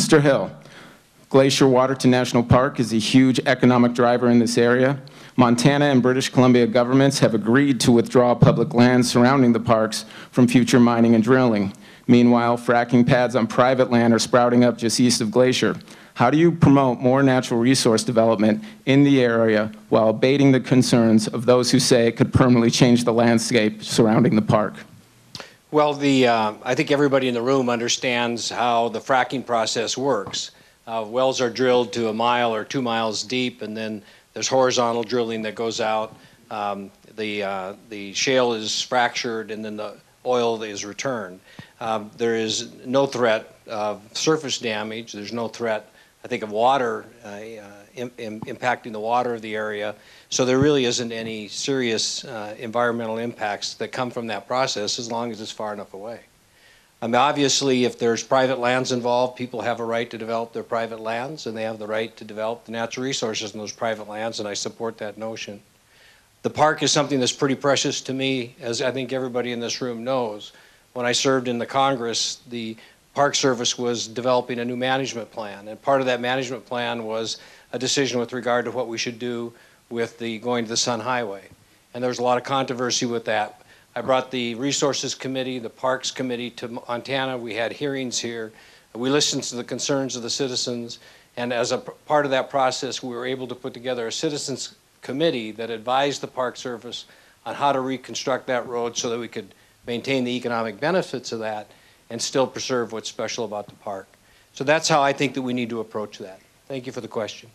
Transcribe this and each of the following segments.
Mr. Hill, Glacier Waterton National Park is a huge economic driver in this area. Montana and British Columbia governments have agreed to withdraw public lands surrounding the parks from future mining and drilling. Meanwhile, fracking pads on private land are sprouting up just east of Glacier. How do you promote more natural resource development in the area while abating the concerns of those who say it could permanently change the landscape surrounding the park? Well, the, uh, I think everybody in the room understands how the fracking process works. Uh, wells are drilled to a mile or two miles deep, and then there's horizontal drilling that goes out. Um, the, uh, the shale is fractured, and then the oil is returned. Um, there is no threat of surface damage. There's no threat, I think, of water uh, uh Im impacting the water of the area. So there really isn't any serious uh, environmental impacts that come from that process as long as it's far enough away. I mean, obviously, if there's private lands involved, people have a right to develop their private lands, and they have the right to develop the natural resources in those private lands, and I support that notion. The park is something that's pretty precious to me, as I think everybody in this room knows. When I served in the Congress, the Park Service was developing a new management plan, and part of that management plan was a decision with regard to what we should do with the Going-to-the-Sun Highway. And there was a lot of controversy with that. I brought the Resources Committee, the Parks Committee to Montana. We had hearings here. We listened to the concerns of the citizens. And as a part of that process, we were able to put together a citizens committee that advised the Park Service on how to reconstruct that road so that we could maintain the economic benefits of that and still preserve what's special about the park. So that's how I think that we need to approach that. Thank you for the question.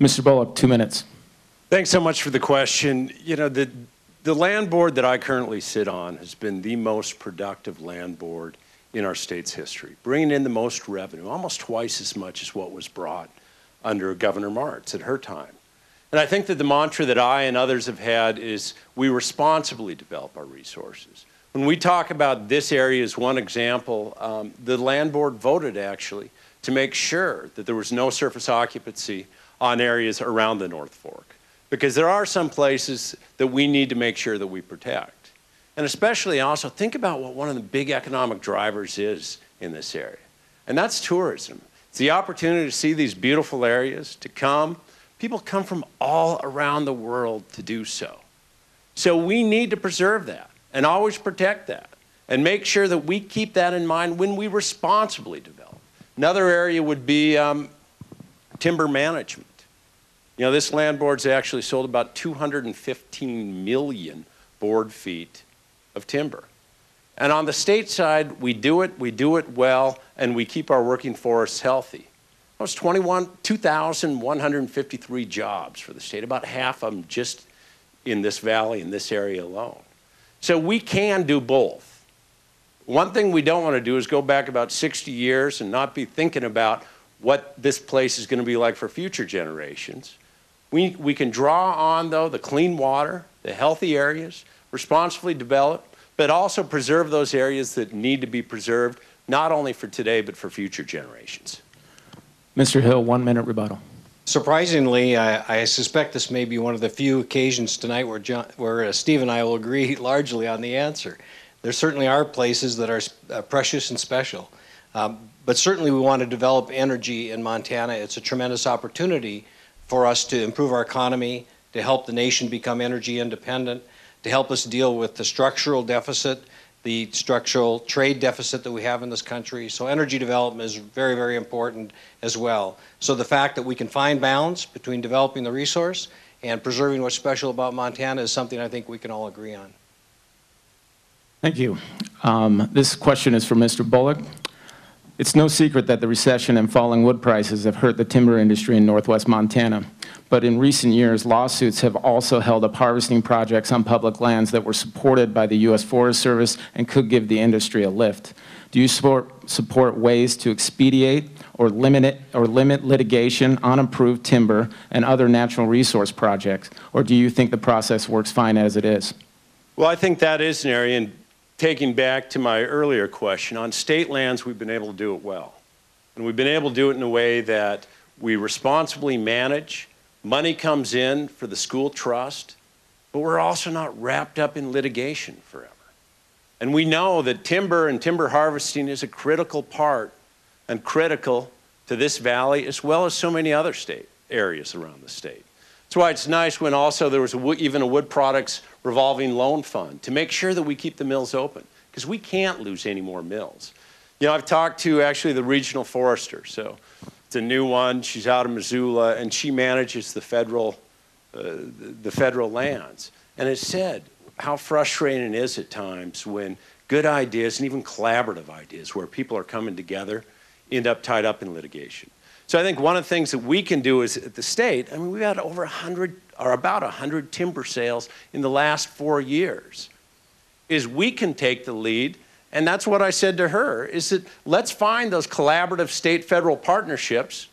Mr. Bullock, two minutes. Thanks so much for the question. You know, the, the land board that I currently sit on has been the most productive land board in our state's history, bringing in the most revenue, almost twice as much as what was brought under Governor Martz at her time. And I think that the mantra that I and others have had is we responsibly develop our resources. When we talk about this area as one example, um, the land board voted actually to make sure that there was no surface occupancy on areas around the North Fork because there are some places that we need to make sure that we protect. And especially also think about what one of the big economic drivers is in this area, and that's tourism. It's the opportunity to see these beautiful areas, to come. People come from all around the world to do so. So we need to preserve that and always protect that and make sure that we keep that in mind when we responsibly develop. Another area would be um, timber management. You know, this land board's actually sold about 215 million board feet of timber. And on the state side, we do it, we do it well, and we keep our working forests healthy. That was 21, 2,153 jobs for the state, about half of them just in this valley, in this area alone. So we can do both. One thing we don't want to do is go back about 60 years and not be thinking about what this place is going to be like for future generations. We, we can draw on, though, the clean water, the healthy areas, responsibly develop, but also preserve those areas that need to be preserved, not only for today, but for future generations. Mr. Hill, one minute rebuttal. Surprisingly, I, I, suspect this may be one of the few occasions tonight where, John, where uh, Steve and I will agree largely on the answer. There certainly are places that are uh, precious and special. Um, but certainly we want to develop energy in Montana. It's a tremendous opportunity for us to improve our economy, to help the nation become energy independent, to help us deal with the structural deficit, the structural trade deficit that we have in this country. So energy development is very, very important as well. So the fact that we can find balance between developing the resource and preserving what's special about Montana is something I think we can all agree on. Thank you. Um, this question is for Mr. Bullock. It's no secret that the recession and falling wood prices have hurt the timber industry in northwest Montana. But in recent years, lawsuits have also held up harvesting projects on public lands that were supported by the U.S. Forest Service and could give the industry a lift. Do you support, support ways to expedite or limit, it, or limit litigation on approved timber and other natural resource projects? Or do you think the process works fine as it is? Well, I think that is an area, taking back to my earlier question, on state lands, we've been able to do it well. And we've been able to do it in a way that we responsibly manage, money comes in for the school trust, but we're also not wrapped up in litigation forever. And we know that timber and timber harvesting is a critical part and critical to this valley as well as so many other state areas around the state. That's why it's nice when also there was a, even a wood products revolving loan fund to make sure that we keep the mills open because we can't lose any more mills. You know, I've talked to actually the regional forester, so it's a new one. She's out of Missoula and she manages the federal, uh, the federal lands. And it said how frustrating it is at times when good ideas and even collaborative ideas where people are coming together end up tied up in litigation. So I think one of the things that we can do is at the state, I mean, we've had over 100 or about 100 timber sales in the last four years, is we can take the lead. And that's what I said to her, is that let's find those collaborative state-federal partnerships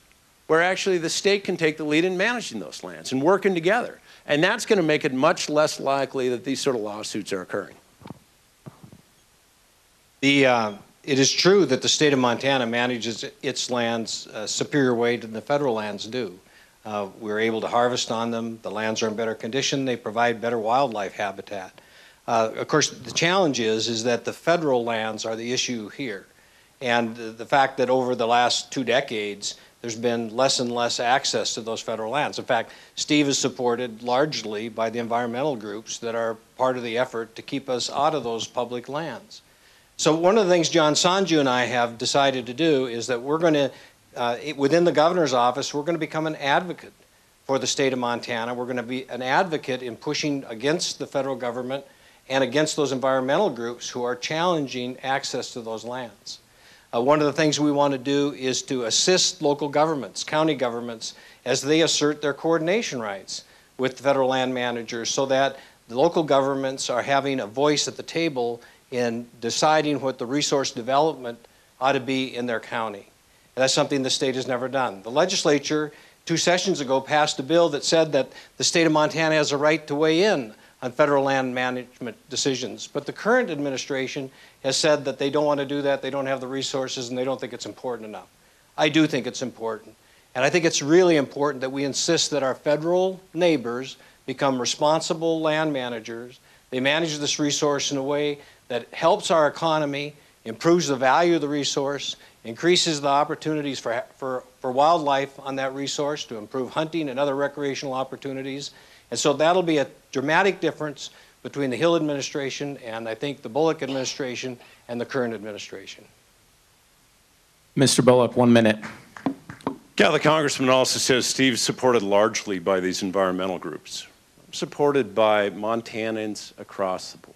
where actually the state can take the lead in managing those lands and working together. And that's going to make it much less likely that these sort of lawsuits are occurring. The, uh, it is true that the state of Montana manages its lands a superior way than the federal lands do. Uh, We're able to harvest on them, the lands are in better condition, they provide better wildlife habitat. Uh, Of course, the challenge is, is that the federal lands are the issue here. And the fact that over the last two decades, there's been less and less access to those federal lands. In fact, Steve is supported largely by the environmental groups that are part of the effort to keep us out of those public lands. So one of the things Jon Sonju and I have decided to do is that we're going to, uh, within the governor's office, we're going to become an advocate for the state of Montana. We're going to be an advocate in pushing against the federal government and against those environmental groups who are challenging access to those lands. Uh, one of the things we want to do is to assist local governments, county governments, as they assert their coordination rights with the federal land managers so that the local governments are having a voice at the table in deciding what the resource development ought to be in their county. And that's something the state has never done. The legislature, two sessions ago, passed a bill that said that the state of Montana has a right to weigh in on federal land management decisions. But the current administration has said that they don't want to do that, they don't have the resources, and they don't think it's important enough. I do think it's important. And I think it's really important that we insist that our federal neighbors become responsible land managers. They manage this resource in a way that helps our economy, improves the value of the resource, increases the opportunities for, for, for wildlife on that resource to improve hunting and other recreational opportunities. And so that'll be a dramatic difference between the Hill administration and I think the Bullock administration and the current administration. Mr. Bullock, one minute. Yeah, the congressman also says Steve's supported largely by these environmental groups. Supported by Montanans across the board,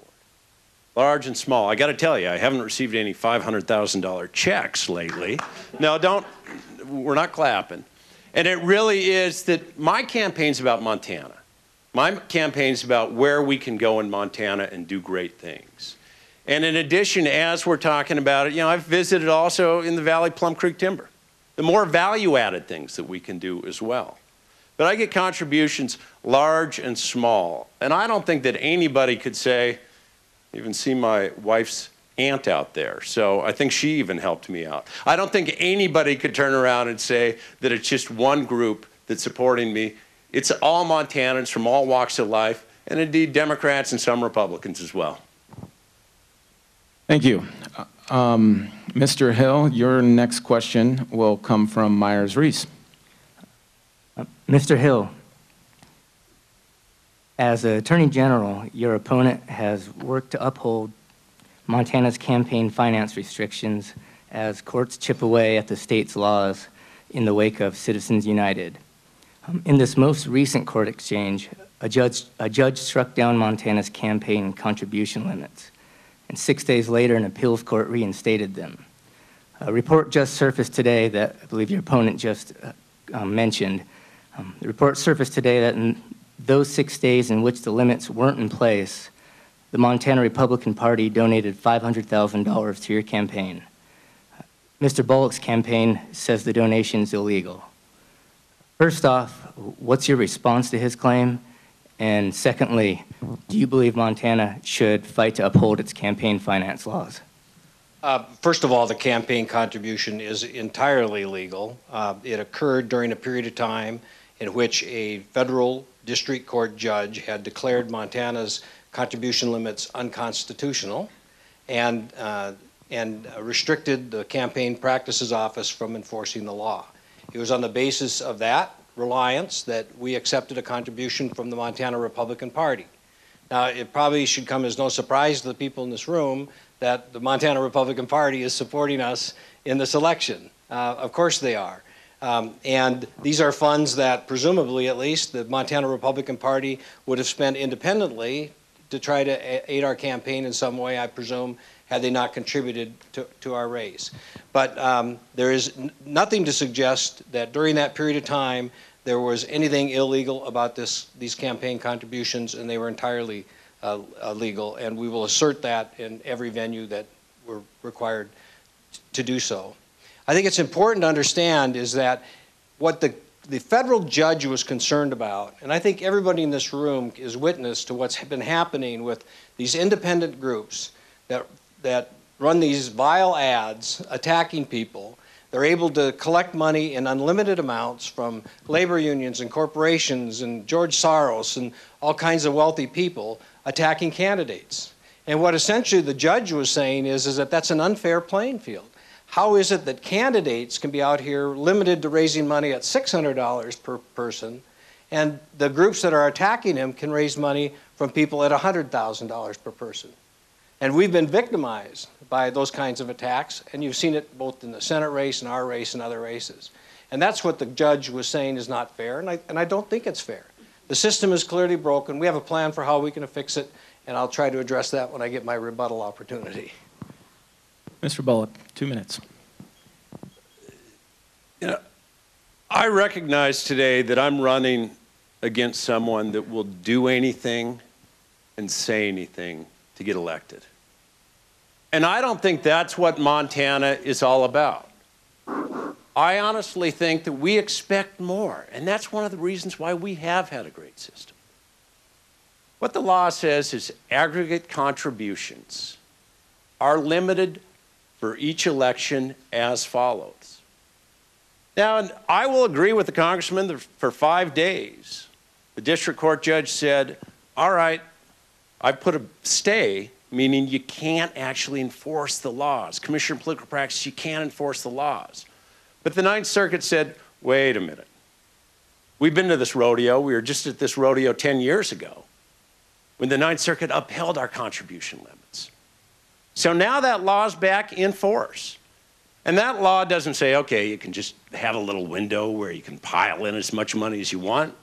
large and small. I got to tell you, I haven't received any $500,000 checks lately. No, don't, we're not clapping. And it really is that my campaign's about Montana. My campaign's about where we can go in Montana and do great things. And in addition, as we're talking about it, you know, I've visited also in the Valley Plum Creek Timber the more value added things that we can do as well. But I get contributions large and small. And I don't think that anybody could say, even see my wife's aunt out there. So I think she even helped me out. I don't think anybody could turn around and say that it's just one group that's supporting me. It's all Montanans from all walks of life, and indeed Democrats and some Republicans as well. Thank you. Um, Mr. Hill, your next question will come from Myers Reece. Mr. Hill, as Attorney General, your opponent has worked to uphold Montana's campaign finance restrictions as courts chip away at the state's laws in the wake of Citizens United. Um, In this most recent court exchange, a judge, a judge struck down Montana's campaign contribution limits, and six days later, an appeals court reinstated them. A report just surfaced today that I believe your opponent just uh, um, mentioned um, The report surfaced today that those six days in which the limits weren't in place, the Montana Republican Party donated $500,000 to your campaign. Mr. Bullock's campaign says the donation is illegal. First off, what's your response to his claim? And secondly, do you believe Montana should fight to uphold its campaign finance laws? Uh, First of all, the campaign contribution is entirely legal. Uh, It occurred during a period of time in which a federal district court judge had declared Montana's contribution limits unconstitutional. And uh, and restricted the Campaign Practices Office from enforcing the law. It was on the basis of that reliance that we accepted a contribution from the Montana Republican Party. Now, it probably should come as no surprise to the people in this room that the Montana Republican Party is supporting us in this election. Uh, of course they are. Um, and these are funds that presumably, at least, the Montana Republican Party would have spent independently to try to aid our campaign in some way, I presume, had they not contributed to, to our race. But um, there is nothing to suggest that during that period of time there was anything illegal about this, these campaign contributions, and they were entirely uh, uh, legal. And we will assert that in every venue that we're required to do so. I think it's important to understand is that what the, the federal judge was concerned about, and I think everybody in this room is witness to what's been happening with these independent groups that, that run these vile ads attacking people. They're able to collect money in unlimited amounts from labor unions and corporations and George Soros and all kinds of wealthy people attacking candidates. And what essentially the judge was saying is, is that that's an unfair playing field. How is it that candidates can be out here limited to raising money at $600 per person, and the groups that are attacking him can raise money from people at $100,000 per person? And we've been victimized by those kinds of attacks, and you've seen it both in the Senate race and our race and other races. And that's what the judge was saying is not fair, and I, and I don't think it's fair. The system is clearly broken. We have a plan for how we can fix it, and I'll try to address that when I get my rebuttal opportunity. Mr. Bullock, two minutes. You know, I recognize today that I'm running against someone that will do anything and say anything to get elected. And I don't think that's what Montana is all about. I honestly think that we expect more, and that's one of the reasons why we have had a great system. What the law says is aggregate contributions are limited for each election as follows. Now, I will agree with the congressman for five days, the district court judge said, all right, I put a stay, meaning you can't actually enforce the laws. Commissioner of Political Practice, you can't enforce the laws. But the Ninth Circuit said, wait a minute. We've been to this rodeo. We were just at this rodeo 10 years ago when the Ninth Circuit upheld our contribution limits. So now that law's back in force. And that law doesn't say, okay, you can just have a little window where you can pile in as much money as you want.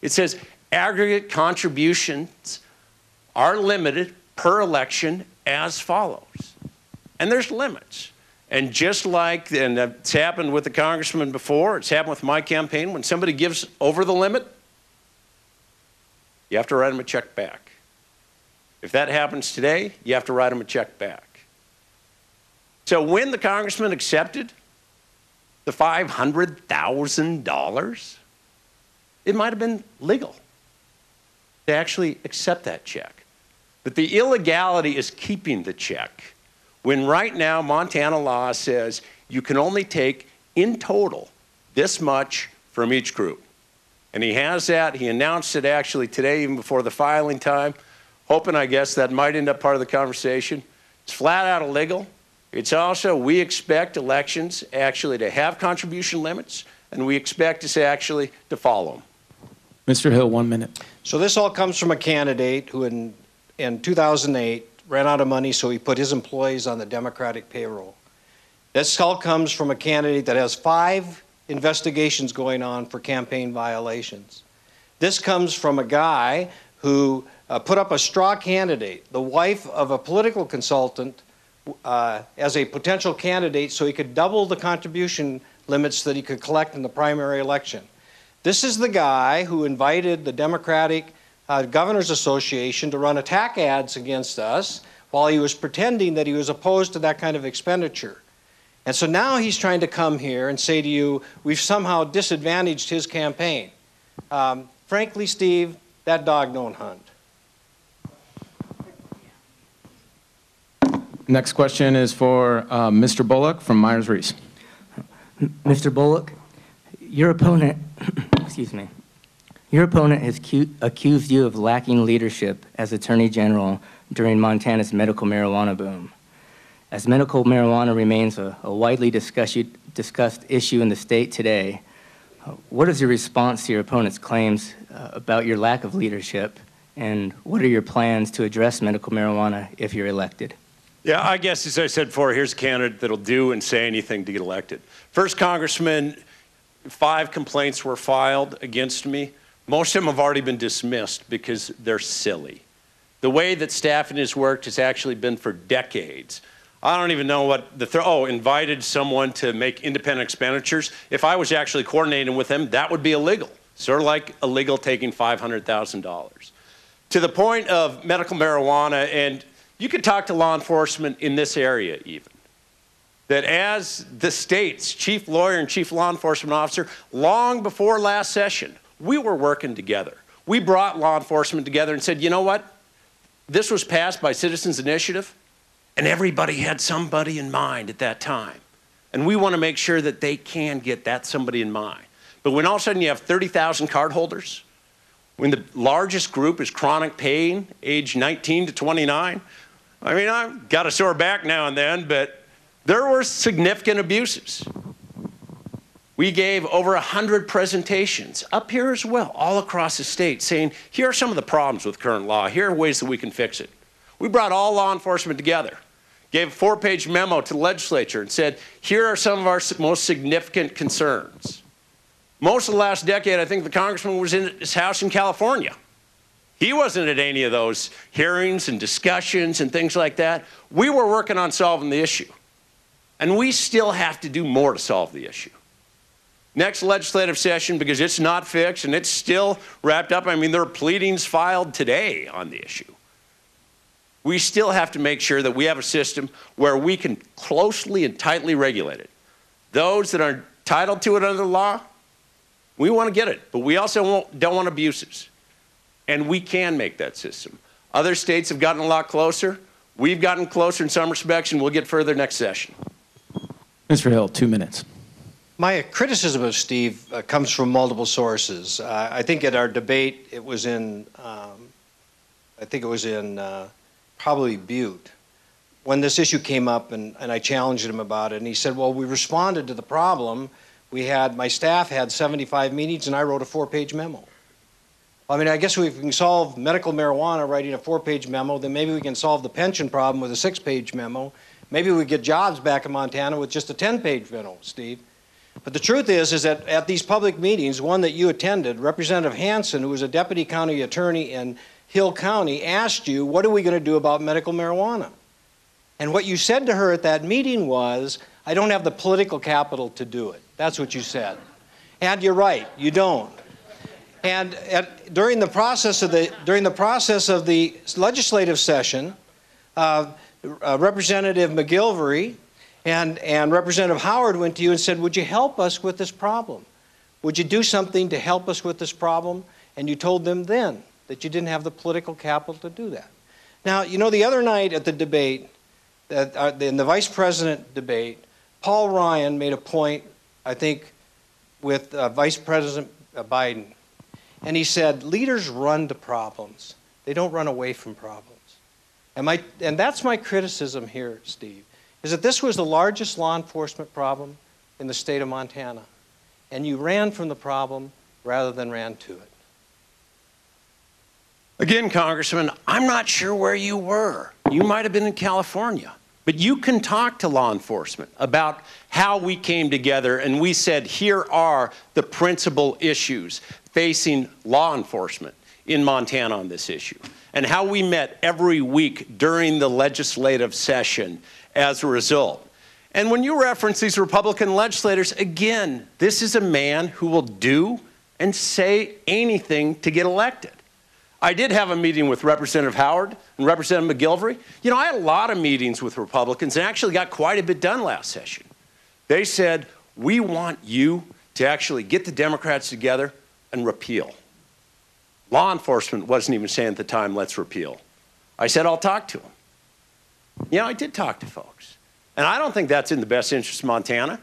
It says aggregate contributions are limited per election as follows. And there's limits. And just like, and it's happened with the congressman before, it's happened with my campaign, when somebody gives over the limit, you have to write them a check back. If that happens today, you have to write them a check back. So when the congressman accepted the $500,000, it might have been legal to actually accept that check. But the illegality is keeping the check when right now Montana law says you can only take in total this much from each group. And he has that. He announced it actually today, even before the filing time, hoping, I guess, that might end up part of the conversation. It's flat out illegal. It's also, we expect elections actually to have contribution limits, and we expect us actually to follow them. Mr. Hill, one minute. So this all comes from a candidate who in, in 2008 ran out of money, so he put his employees on the Democratic payroll. This all comes from a candidate that has five investigations going on for campaign violations. This comes from a guy who uh, put up a straw candidate, the wife of a political consultant, uh, as a potential candidate so he could double the contribution limits that he could collect in the primary election. This is the guy who invited the Democratic uh, Governors Association to run attack ads against us while he was pretending that he was opposed to that kind of expenditure. And so now he's trying to come here and say to you, we've somehow disadvantaged his campaign. Um, frankly, Steve, that dog don't hunt. Next question is for uh, Mr. Bullock from Myers-Reece. Mr. Bullock, your opponent, excuse me, your opponent has accused you of lacking leadership as Attorney General during Montana's medical marijuana boom. As medical marijuana remains a, a widely discussed, discussed issue in the state today, what is your response to your opponent's claims uh, about your lack of leadership, and what are your plans to address medical marijuana if you're elected? Yeah, I guess as I said before, here's a candidate that'll do and say anything to get elected. First Congressman, five complaints were filed against me. Most of them have already been dismissed because they're silly. The way that staffing has worked has actually been for decades. I don't even know what the, th- oh, invited someone to make independent expenditures. If I was actually coordinating with them, that would be illegal. Sort of like illegal taking $500,000. To the point of medical marijuana, and you could talk to law enforcement in this area even, that as the state's chief lawyer and chief law enforcement officer, long before last session, we were working together. We brought law enforcement together and said, you know what? This was passed by Citizens Initiative, and everybody had somebody in mind at that time. And we want to make sure that they can get that somebody in mind. But when all of a sudden you have 30,000 cardholders, when the largest group is chronic pain, age 19 to 29, I mean, I've got a sore back now and then, but there were significant abuses. We gave over 100 presentations up here as well, all across the state, saying, here are some of the problems with current law. Here are ways that we can fix it. We brought all law enforcement together, gave a four page memo to the legislature, and said, here are some of our most significant concerns. Most of the last decade, I think the congressman was in his house in California. He wasn't at any of those hearings and discussions and things like that. We were working on solving the issue. And we still have to do more to solve the issue next legislative session because it's not fixed and it's still wrapped up. I mean, there are pleadings filed today on the issue. We still have to make sure that we have a system where we can closely and tightly regulate it. Those that are entitled to it under the law, we want to get it, but we also don't want abuses. And we can make that system. Other states have gotten a lot closer. We've gotten closer in some respects, and we'll get further next session. Mr. Hill, two minutes. My criticism of Steve uh, comes from multiple sources. Uh, I think at our debate, it was in, um, I think it was in uh, probably Butte, when this issue came up and, and I challenged him about it. And he said, Well, we responded to the problem. We had, my staff had 75 meetings and I wrote a four page memo. I mean, I guess if we can solve medical marijuana writing a four page memo, then maybe we can solve the pension problem with a six page memo. Maybe we get jobs back in Montana with just a 10 page memo, Steve. But the truth is, is that at these public meetings, one that you attended, Representative Hansen, who was a deputy county attorney in Hill County, asked you, what are we going to do about medical marijuana? And what you said to her at that meeting was, I don't have the political capital to do it. That's what you said. And you're right, you don't. And at, during the process of the during the process of the legislative session, uh, uh, Representative McGillvray and, and Representative Howard went to you and said, Would you help us with this problem? Would you do something to help us with this problem? And you told them then that you didn't have the political capital to do that. Now, you know, the other night at the debate, uh, in the vice president debate, Paul Ryan made a point, I think, with uh, Vice President Biden. And he said, Leaders run to problems, they don't run away from problems. And, my, and that's my criticism here, Steve is that this was the largest law enforcement problem in the state of Montana. And you ran from the problem rather than ran to it. Again, Congressman, I'm not sure where you were. You might have been in California. But you can talk to law enforcement about how we came together and we said, here are the principal issues facing law enforcement in Montana on this issue, and how we met every week during the legislative session as a result. And when you reference these Republican legislators, again, this is a man who will do and say anything to get elected. I did have a meeting with Representative Howard and Representative McGillvray. You know, I had a lot of meetings with Republicans and actually got quite a bit done last session. They said, We want you to actually get the Democrats together and repeal. Law enforcement wasn't even saying at the time, Let's repeal. I said, I'll talk to them. You know, I did talk to folks. And I don't think that's in the best interest of Montana.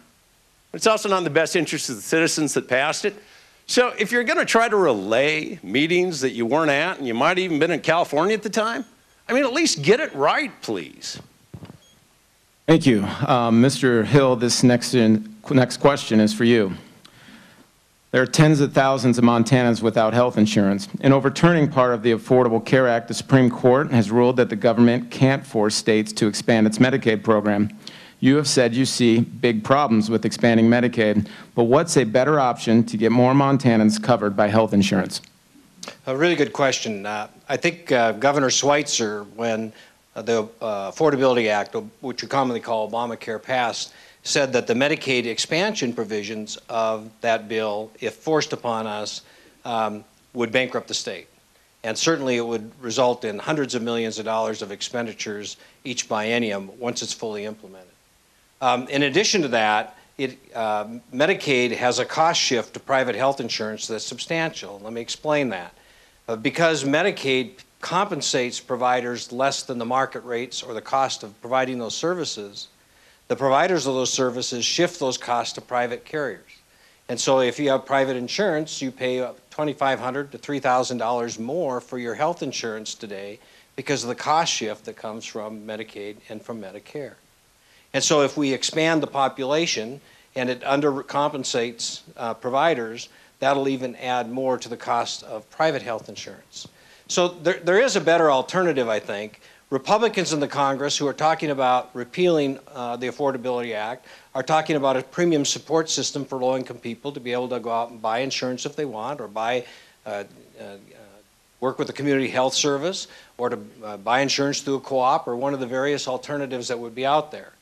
It's also not in the best interest of the citizens that passed it. So if you're going to try to relay meetings that you weren't at, and you might have even been in California at the time, I mean, at least get it right, please. Thank you. Um, Mr. Hill, this next, in- next question is for you. There are tens of thousands of Montanans without health insurance. In overturning part of the Affordable Care Act, the Supreme Court has ruled that the government can't force states to expand its Medicaid program. You have said you see big problems with expanding Medicaid, but what's a better option to get more Montanans covered by health insurance? A really good question. Uh, I think uh, Governor Schweitzer, when the uh, Affordability Act, which we commonly call Obamacare, passed, said that the Medicaid expansion provisions of that bill, if forced upon us, um, would bankrupt the state. And certainly it would result in hundreds of millions of dollars of expenditures each biennium once it's fully implemented. Um, in addition to that, it, uh, Medicaid has a cost shift to private health insurance that's substantial. Let me explain that. Uh, because Medicaid compensates providers less than the market rates or the cost of providing those services, the providers of those services shift those costs to private carriers. And so if you have private insurance, you pay $2,500 to $3,000 more for your health insurance today because of the cost shift that comes from Medicaid and from Medicare. And so if we expand the population and it undercompensates uh, providers, that'll even add more to the cost of private health insurance. So there, there is a better alternative, I think. Republicans in the Congress who are talking about repealing uh, the Affordability Act are talking about a premium support system for low income people to be able to go out and buy insurance if they want or buy. Uh, uh, work with the community health service or to uh, buy insurance through a co-op or one of the various alternatives that would be out there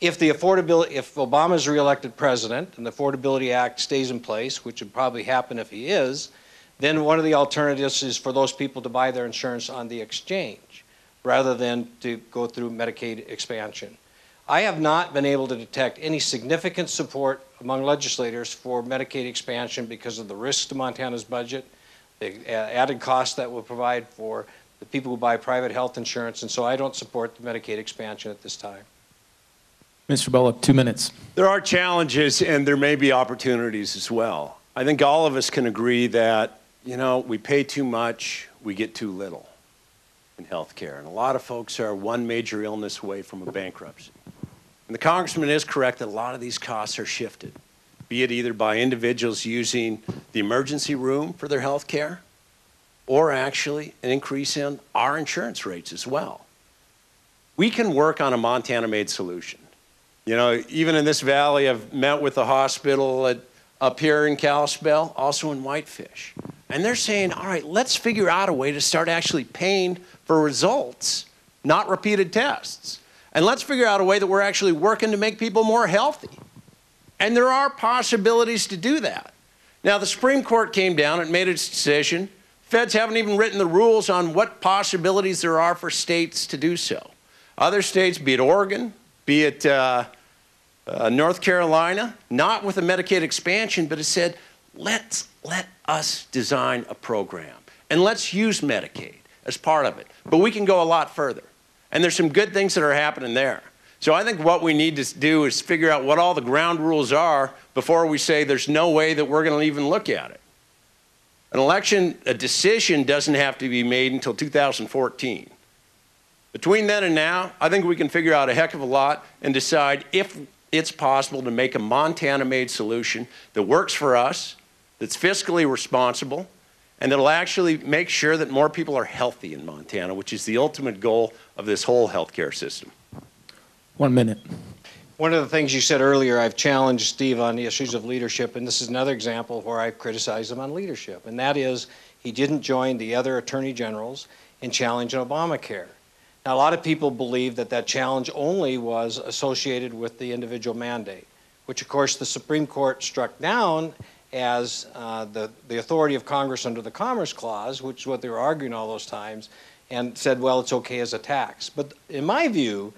if the affordability, if Obama is reelected president and the Affordability Act stays in place, which would probably happen if he is, then one of the alternatives is for those people to buy their insurance on the exchange rather than to go through Medicaid expansion. I have not been able to detect any significant support among legislators for Medicaid expansion because of the risks to Montana's budget, the uh, added cost that will provide for the people who buy private health insurance, and so I don't support the Medicaid expansion at this time. Mr. Bullock, two minutes. There are challenges and there may be opportunities as well. I think all of us can agree that, you know, we pay too much, we get too little in healthcare. And a lot of folks are one major illness away from a bankruptcy. And the congressman is correct that a lot of these costs are shifted, be it either by individuals using the emergency room for their health care or actually an increase in our insurance rates as well. We can work on a Montana made solution. You know, even in this valley, I've met with the hospital at, up here in Kalispell, also in Whitefish. And they're saying, all right, let's figure out a way to start actually paying for results, not repeated tests. And let's figure out a way that we're actually working to make people more healthy. And there are possibilities to do that. Now, the Supreme Court came down and made its decision. Feds haven't even written the rules on what possibilities there are for states to do so. Other states, be it Oregon, be it uh, uh, North Carolina, not with a Medicaid expansion, but it said, let's let us design a program and let's use Medicaid as part of it. But we can go a lot further. And there's some good things that are happening there. So I think what we need to do is figure out what all the ground rules are before we say there's no way that we're going to even look at it. An election, a decision doesn't have to be made until 2014. Between then and now, I think we can figure out a heck of a lot and decide if it's possible to make a Montana made solution that works for us, that's fiscally responsible, and it'll actually make sure that more people are healthy in Montana, which is the ultimate goal of this whole healthcare system. One minute. One of the things you said earlier, I've challenged Steve on the issues of leadership, and this is another example where I've criticized him on leadership, and that is he didn't join the other attorney generals in challenging Obamacare. Now, a lot of people believe that that challenge only was associated with the individual mandate, which, of course, the Supreme Court struck down as uh, the, the authority of Congress under the Commerce Clause, which is what they were arguing all those times, and said, well, it's okay as a tax. But in my view,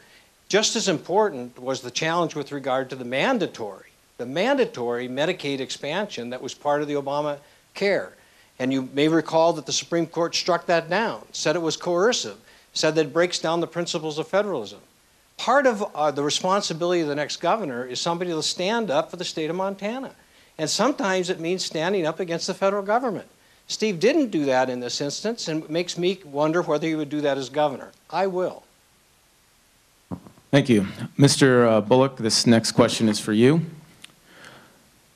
just as important was the challenge with regard to the mandatory, the mandatory Medicaid expansion that was part of the Obama care. And you may recall that the Supreme Court struck that down, said it was coercive said that it breaks down the principles of federalism. Part of uh, the responsibility of the next governor is somebody to stand up for the state of Montana. And sometimes it means standing up against the federal government. Steve didn't do that in this instance, and it makes me wonder whether he would do that as governor. I will. Thank you. Mr. uh, Bullock, this next question is for you.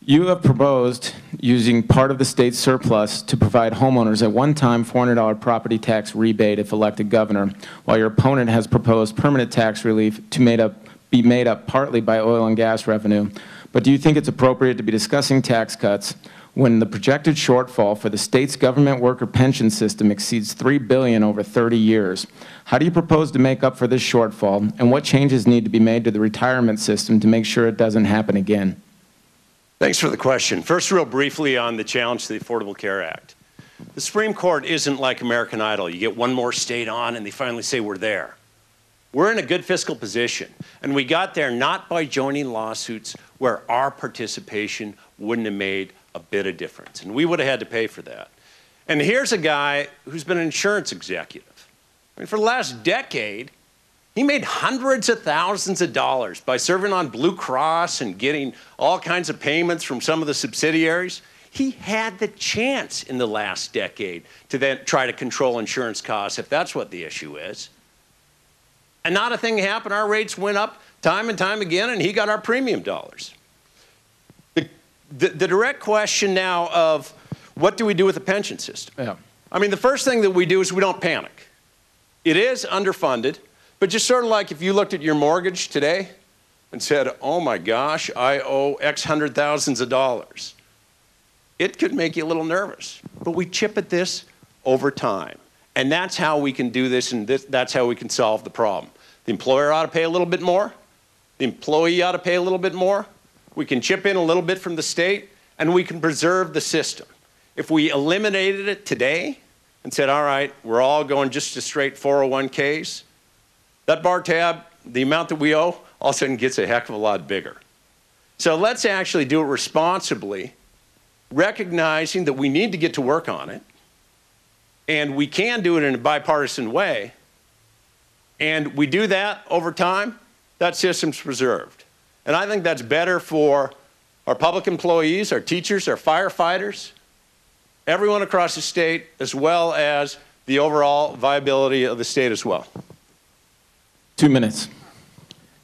You have proposed using part of the state's surplus to provide homeowners a one-time $400 property tax rebate if elected governor, while your opponent has proposed permanent tax relief to made up, be made up partly by oil and gas revenue. But do you think it's appropriate to be discussing tax cuts when the projected shortfall for the state's government worker pension system exceeds 3 billion over 30 years? How do you propose to make up for this shortfall, and what changes need to be made to the retirement system to make sure it doesn't happen again? Thanks for the question. First, real briefly on the challenge to the Affordable Care Act. The Supreme Court isn't like American Idol. You get one more state on and they finally say we're there. We're in a good fiscal position, and we got there not by joining lawsuits where our participation wouldn't have made a bit of difference, and we would have had to pay for that. And here's a guy who's been an insurance executive. I mean, for the last decade, he made hundreds of thousands of dollars by serving on Blue Cross and getting all kinds of payments from some of the subsidiaries. He had the chance in the last decade to then try to control insurance costs if that's what the issue is. And not a thing happened. Our rates went up time and time again, and he got our premium dollars. The, the, the direct question now of what do we do with the pension system? Yeah. I mean, the first thing that we do is we don't panic. It is underfunded, but just sort of like if you looked at your mortgage today and said, oh my gosh, I owe X hundred thousands of dollars, it could make you a little nervous. But we chip at this over time. And that's how we can do this, and this, that's how we can solve the problem. The employer ought to pay a little bit more. The employee ought to pay a little bit more. We can chip in a little bit from the state, and we can preserve the system. If we eliminated it today and said, all right, we're all going just to straight 401ks, that bar tab, the amount that we owe, all of a sudden gets a heck of a lot bigger. So let's actually do it responsibly, recognizing that we need to get to work on it, and we can do it in a bipartisan way, and we do that over time, that system's preserved. And I think that's better for our public employees, our teachers, our firefighters, everyone across the state, as well as the overall viability of the state as well. Two minutes.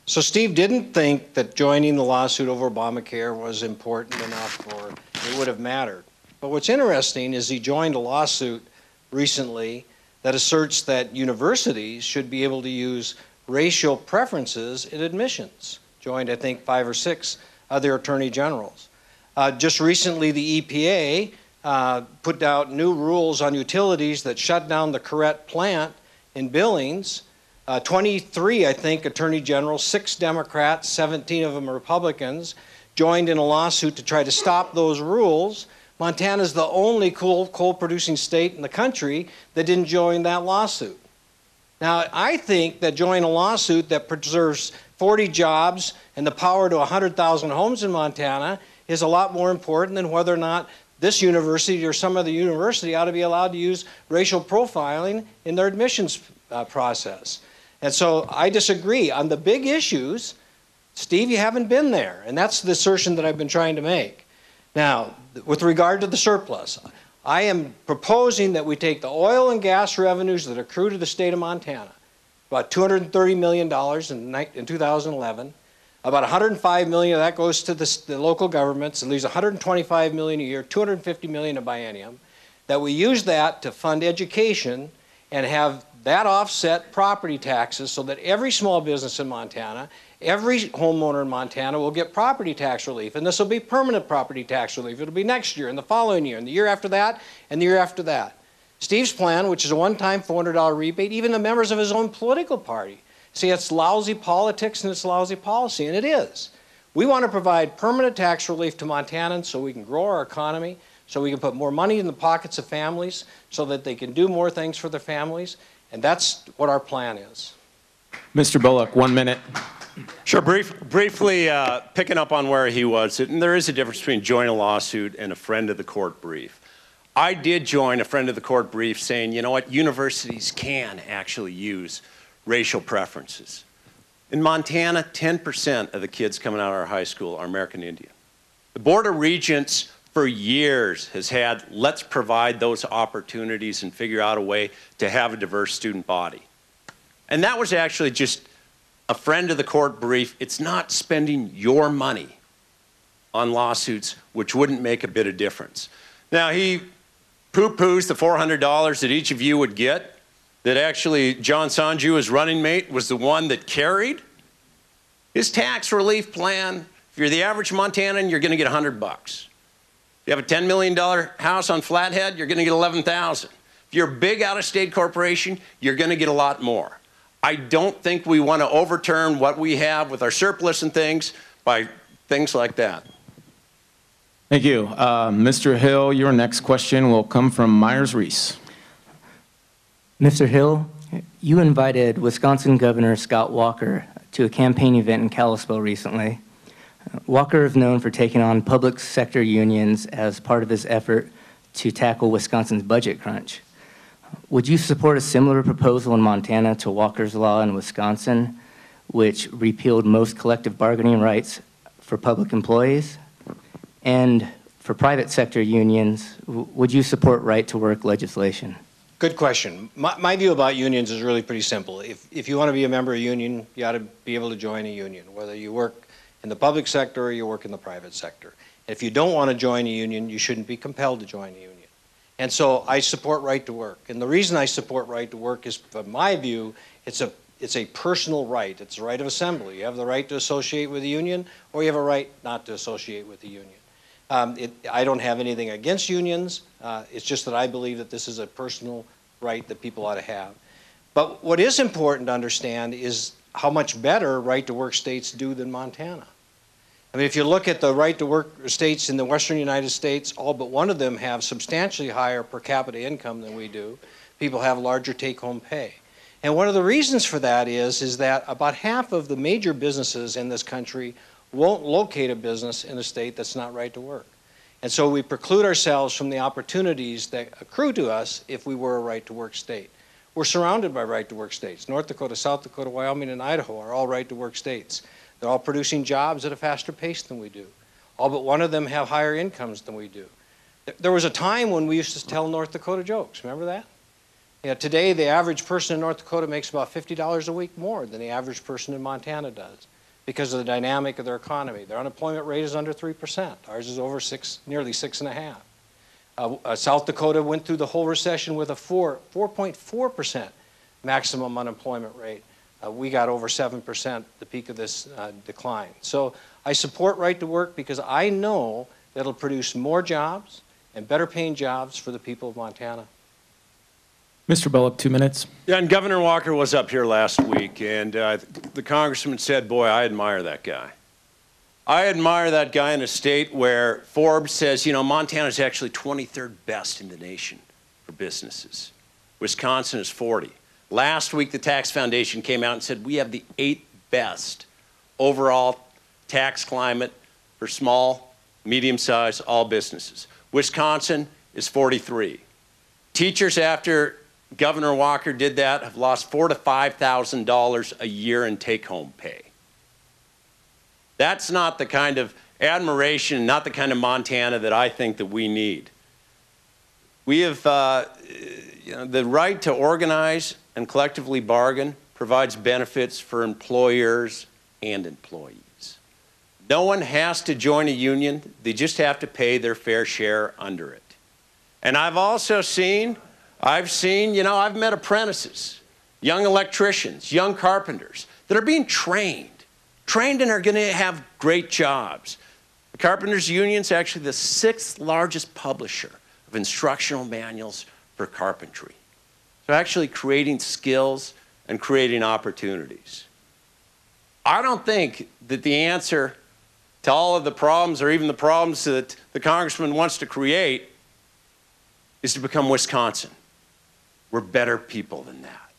So Steve didn't think that joining the lawsuit over Obamacare was important enough or it would have mattered. But what's interesting is he joined a lawsuit recently that asserts that universities should be able to use racial preferences in admissions. Joined, I think, five or six other attorney generals. Uh, just recently, the EPA uh, put out new rules on utilities that shut down the Corette plant in Billings. Uh, 23, I think, attorney generals, six Democrats, 17 of them Republicans, joined in a lawsuit to try to stop those rules. Montana is the only coal, coal producing state in the country that didn't join that lawsuit. Now, I think that joining a lawsuit that preserves 40 jobs and the power to 100,000 homes in Montana is a lot more important than whether or not this university or some other university ought to be allowed to use racial profiling in their admissions uh, process. And so I disagree. On the big issues, Steve, you haven't been there. And that's the assertion that I've been trying to make. Now, with regard to the surplus, I am proposing that we take the oil and gas revenues that accrue to the state of Montana, about $230 million in, in 2011. About 105 million of that goes to the, the local governments and leaves 125 million a year, 250 million a biennium. That we use that to fund education and have that offset property taxes so that every small business in Montana, every homeowner in Montana will get property tax relief. And this will be permanent property tax relief. It'll be next year and the following year and the year after that and the year after that. Steve's plan, which is a one-time $400 rebate, even the members of his own political party See, it's lousy politics and it's lousy policy, and it is. We want to provide permanent tax relief to Montanans so we can grow our economy, so we can put more money in the pockets of families, so that they can do more things for their families, and that's what our plan is. Mr. Bullock, one minute. Sure, brief, briefly uh, picking up on where he was, and there is a difference between joining a lawsuit and a friend of the court brief. I did join a friend of the court brief saying, you know what, universities can actually use racial preferences. In Montana, 10% of the kids coming out of our high school are American Indian. The Board of Regents for years has had let's provide those opportunities and figure out a way to have a diverse student body. And that was actually just a friend of the court brief, it's not spending your money on lawsuits, which wouldn't make a bit of difference. Now, he poo-poos the $400 that each of you would get, that actually Jon Sonju, his running mate, was the one that carried. His tax relief plan, if you're the average Montanan, you're gonna get 100 bucks. If you have a $10 million house on Flathead, you're gonna get 11,000. If you're a big out-of-state corporation, you're gonna get a lot more. I don't think we wanna overturn what we have with our surplus and things by things like that. Thank you. Uh, Mr. Hill, your next question will come from Myers Reece. Mr. Hill, you invited Wisconsin Governor Scott Walker to a campaign event in Kalispell recently. Walker is known for taking on public sector unions as part of his effort to tackle Wisconsin's budget crunch. Would you support a similar proposal in Montana to Walker's law in Wisconsin, which repealed most collective bargaining rights for public employees? And for private sector unions, would you support right-to-work legislation? Good question. My, my view about unions is really pretty simple. If, if you want to be a member of a union, you ought to be able to join a union, whether you work in the public sector or you work in the private sector. If you don't want to join a union, you shouldn't be compelled to join a union. And so I support right to work. And the reason I support right to work is, from my view, it's a, it's a personal right. It's a right of assembly. You have the right to associate with the union, or you have a right not to associate with the union. Um, it, I don't have anything against unions. Uh, it's just that I believe that this is a personal right that people ought to have. But what is important to understand is how much better right to work states do than Montana. I mean, if you look at the right to work states in the western United States, all but one of them have substantially higher per capita income than we do. People have larger take home pay. And one of the reasons for that is, is that about half of the major businesses in this country won't locate a business in a state that's not right to work. And so we preclude ourselves from the opportunities that accrue to us if we were a right to work state. We're surrounded by right to work states. North Dakota, South Dakota, Wyoming, and Idaho are all right to work states. They're all producing jobs at a faster pace than we do. All but one of them have higher incomes than we do. There- was a time when we used to tell North Dakota jokes. Remember that? Yeah, today, the average person in North Dakota makes about $50 a week more than the average person in Montana does because of the dynamic of their economy. Their unemployment rate is under 3%. Ours is over six, nearly six and a half. Uh, uh, South Dakota went through the whole recession with a four, 4.4% maximum unemployment rate. Uh, we got over 7%, the peak of this uh, decline. So I support right to work because I know that it'll produce more jobs and better paying jobs for the people of Montana. Mr. Bullock, two minutes. Yeah, and Governor Walker was up here last week, and uh, the congressman said, Boy, I admire that guy. I admire that guy in a state where Forbes says, you know, Montana is actually 23rd best in the nation for businesses. Wisconsin is 40. Last week, the Tax Foundation came out and said we have the eighth best overall tax climate for small, medium sized, all businesses. Wisconsin is 43. Teachers, after Governor Walker did that, have lost four to five thousand dollars a year in take-home pay. That's not the kind of admiration, not the kind of Montana that I think that we need. We have uh, you know, the right to organize and collectively bargain provides benefits for employers and employees. No one has to join a union, they just have to pay their fair share under it. And I've also seen, I've seen, you know, I've met apprentices, young electricians, young carpenters that are being trained, trained and are going to have great jobs. The Carpenters Union is actually the sixth largest publisher of instructional manuals for carpentry. So actually creating skills and creating opportunities. I don't think that the answer to all of the problems or even the problems that the congressman wants to create is to become Wisconsin. We're better people than that.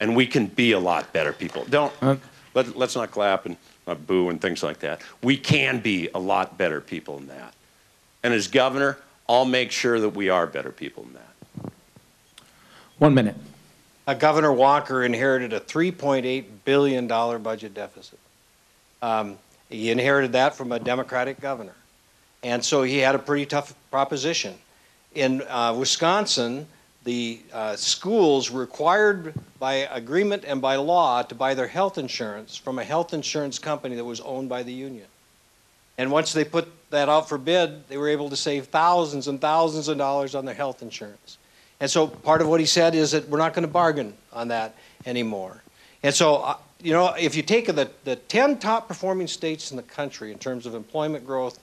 And we can be a lot better people. Don't, Uh, let, let's not clap and not boo and things like that. We can be a lot better people than that. And as governor, I'll make sure that we are better people than that. One minute. Uh, Governor Walker inherited a $3.8 billion budget deficit. Um, he inherited that from a Democratic governor. And so he had a pretty tough proposition. In uh, Wisconsin, the uh, schools required by agreement and by law to buy their health insurance from a health insurance company that was owned by the union. And once they put that out for bid, they were able to save thousands and thousands of dollars on their health insurance. And so part of what he said is that we're not going to bargain on that anymore. And so, uh, you know, if you take the, the 10 top performing states in the country in terms of employment growth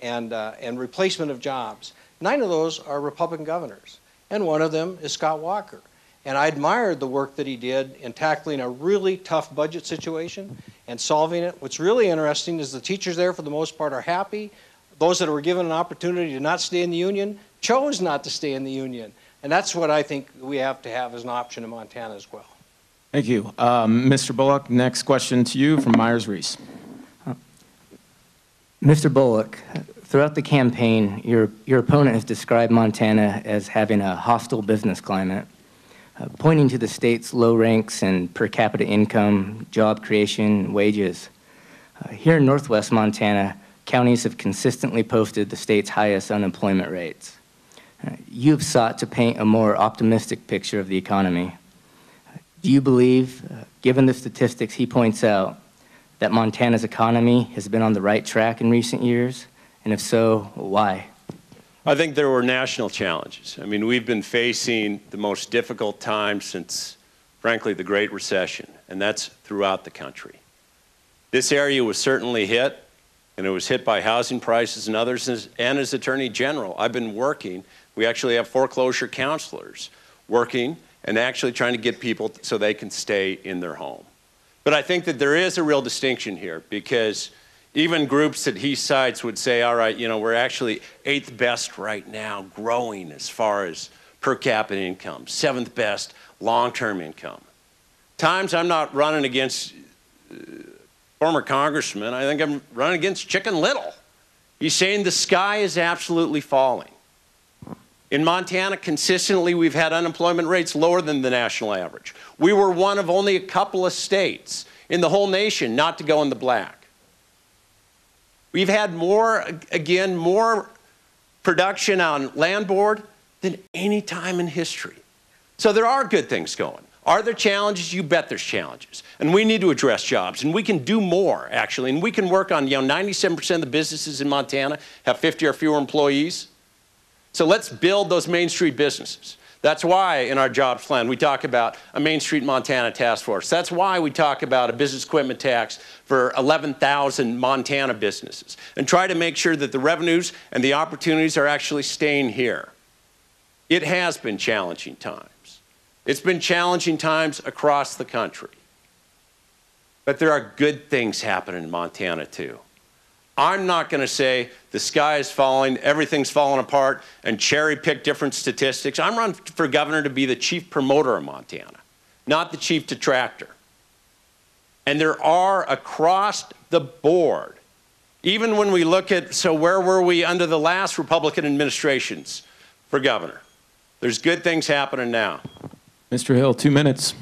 and, uh, and replacement of jobs, nine of those are Republican governors. And one of them is Scott Walker. And I admired the work that he did in tackling a really tough budget situation and solving it. What's really interesting is the teachers there, for the most part, are happy. Those that were given an opportunity to not stay in the union chose not to stay in the union. And that's what I think we have to have as an option in Montana as well. Thank you. Um, Mr. Bullock, next question to you from Myers Reece. Mr. Bullock, throughout the campaign, your, your opponent has described Montana as having a hostile business climate, uh, pointing to the state's low ranks in per capita income, job creation, wages. Uh, here in northwest Montana, counties have consistently posted the state's highest unemployment rates. You have sought to paint a more optimistic picture of the economy. Do you believe, uh, given the statistics he points out, that Montana's economy has been on the right track in recent years? And if so, why? I think there were national challenges. I mean, we've been facing the most difficult time since, frankly, the Great Recession, and that's throughout the country. This area was certainly hit, and it was hit by housing prices and others. And as Attorney General, I've been working. We actually have foreclosure counselors working and actually trying to get people so they can stay in their home. But I think that there is a real distinction here because even groups that he cites would say, all right, you know, we're actually eighth best right now, growing as far as per capita income, seventh best long term income. Times I'm not running against uh, former congressman, I think I'm running against Chicken Little. He's saying the sky is absolutely falling. In Montana, consistently, we've had unemployment rates lower than the national average. We were one of only a couple of states in the whole nation not to go in the black. We've had more, again, more production on land board than any time in history. So there are good things going. Are there challenges? You bet there's challenges. And we need to address jobs. And we can do more, actually. And we can work on, you know, 97% of the businesses in Montana have 50 or fewer employees. So let's build those Main Street businesses. That's why in our jobs plan we talk about a Main Street Montana task force. That's why we talk about a business equipment tax for 11,000 Montana businesses and try to make sure that the revenues and the opportunities are actually staying here. It has been challenging times. It's been challenging times across the country. But there are good things happening in Montana too. I'm not going to say the sky is falling, everything's falling apart, and cherry pick different statistics. I'm running for governor to be the chief promoter of Montana, not the chief detractor. And there are across the board, even when we look at, so where were we under the last Republican administrations for governor? There's good things happening now. Mr. Hill, two minutes.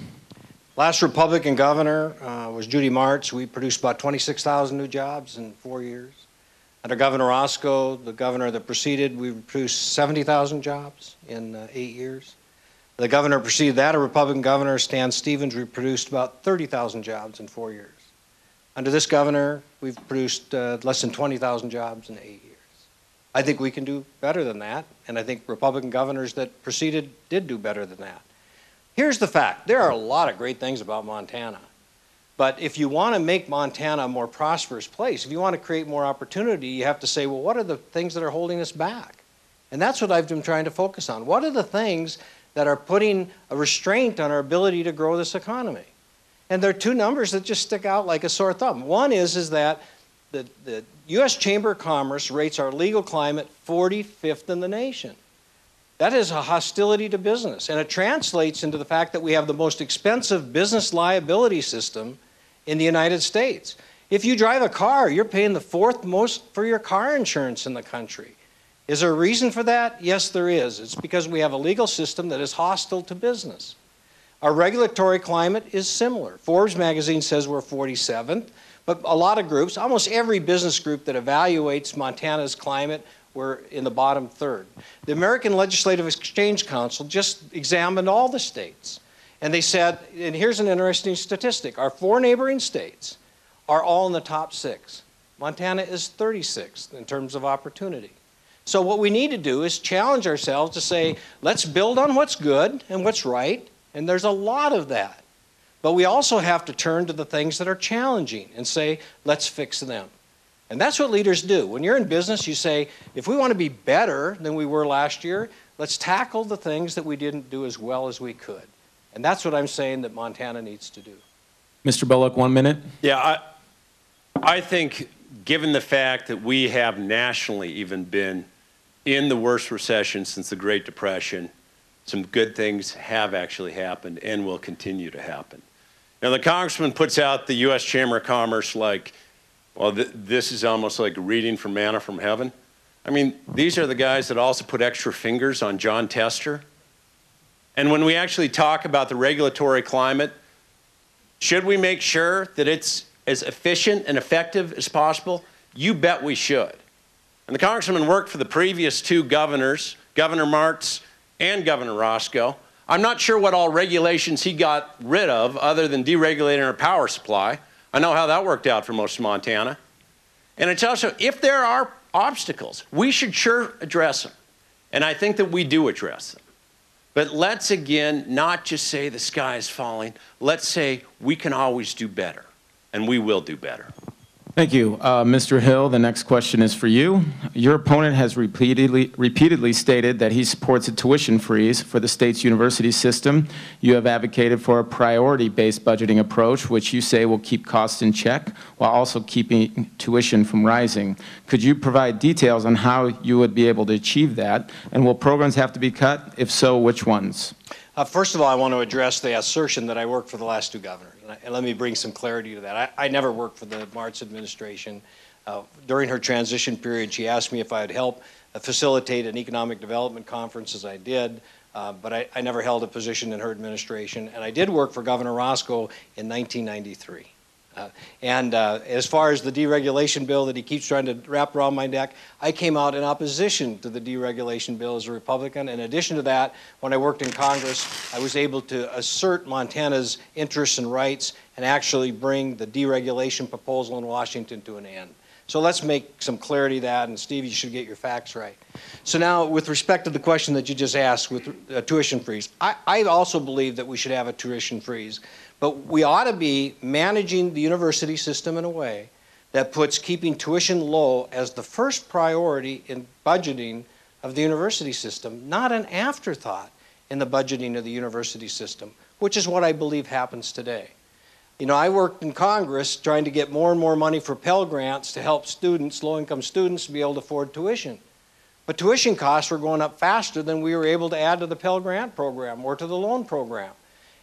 Last Republican governor uh, was Judy Martz. We produced about 26,000 new jobs in four years. Under Governor Racicot, the governor that preceded, we produced 70,000 jobs in uh, eight years. The governor preceded that, a Republican governor, Stan Stephens, we produced about 30,000 jobs in four years. Under this governor, we've produced uh, less than 20,000 jobs in eight years. I think we can do better than that, and I think Republican governors that preceded did do better than that. Here's the fact there are a lot of great things about Montana. But if you want to make Montana a more prosperous place, if you want to create more opportunity, you have to say, well, what are the things that are holding us back? And that's what I've been trying to focus on. What are the things that are putting a restraint on our ability to grow this economy? And there are two numbers that just stick out like a sore thumb. One is, is that the, the U.S. Chamber of Commerce rates our legal climate 45th in the nation. That is a hostility to business. And it translates into the fact that we have the most expensive business liability system in the United States. If you drive a car, you're paying the fourth most for your car insurance in the country. Is there a reason for that? Yes, there is. It's because we have a legal system that is hostile to business. Our regulatory climate is similar. Forbes magazine says we're 47th, but a lot of groups, almost every business group that evaluates Montana's climate we're in the bottom third. The American Legislative Exchange Council just examined all the states. And they said, and here's an interesting statistic our four neighboring states are all in the top six. Montana is 36th in terms of opportunity. So, what we need to do is challenge ourselves to say, let's build on what's good and what's right, and there's a lot of that. But we also have to turn to the things that are challenging and say, let's fix them. And that's what leaders do. When you're in business, you say, if we want to be better than we were last year, let's tackle the things that we didn't do as well as we could. And that's what I'm saying that Montana needs to do. Mr. Bullock, one minute. Yeah, I, I think given the fact that we have nationally even been in the worst recession since the Great Depression, some good things have actually happened and will continue to happen. Now, the congressman puts out the U.S. Chamber of Commerce like, well, th- this is almost like reading from manna from heaven. I mean, these are the guys that also put extra fingers on Jon Tester. And when we actually talk about the regulatory climate, should we make sure that it's as efficient and effective as possible? You bet we should. And the congressman worked for the previous two governors, Governor Martz and Governor Racicot. I'm not sure what all regulations he got rid of other than deregulating our power supply. I know how that worked out for most of Montana. And it's also, if there are obstacles, we should sure address them. And I think that we do address them. But let's again not just say the sky is falling. Let's say we can always do better, and we will do better. Thank you. Uh, Mr. Hill, the next question is for you. Your opponent has repeatedly, repeatedly stated that he supports a tuition freeze for the state's university system. You have advocated for a priority-based budgeting approach, which you say will keep costs in check while also keeping tuition from rising. Could you provide details on how you would be able to achieve that? And will programs have to be cut? If so, which ones? Uh, first of all, I want to address the assertion that I worked for the last two governors. And, let me bring some clarity to that. I, I never worked for the Martz administration. Uh, during her transition period, she asked me if I would help facilitate an economic development conference, as I did. Uh, but I, I never held a position in her administration. And I did work for Governor Racicot in 1993. Uh, and uh, as far as the deregulation bill that he keeps trying to wrap around my neck, I came out in opposition to the deregulation bill as a Republican. In addition to that, when I worked in Congress, I was able to assert Montana's interests and rights and actually bring the deregulation proposal in Washington to an end. So let's make some clarity that, and Steve, you should get your facts right. So now, with respect to the question that you just asked with uh, tuition freeze, I, I also believe that we should have a tuition freeze but we ought to be managing the university system in a way that puts keeping tuition low as the first priority in budgeting of the university system, not an afterthought in the budgeting of the university system, which is what I believe happens today. You know, I worked in Congress trying to get more and more money for Pell Grants to help students, low income students, be able to afford tuition. But tuition costs were going up faster than we were able to add to the Pell Grant program or to the loan program.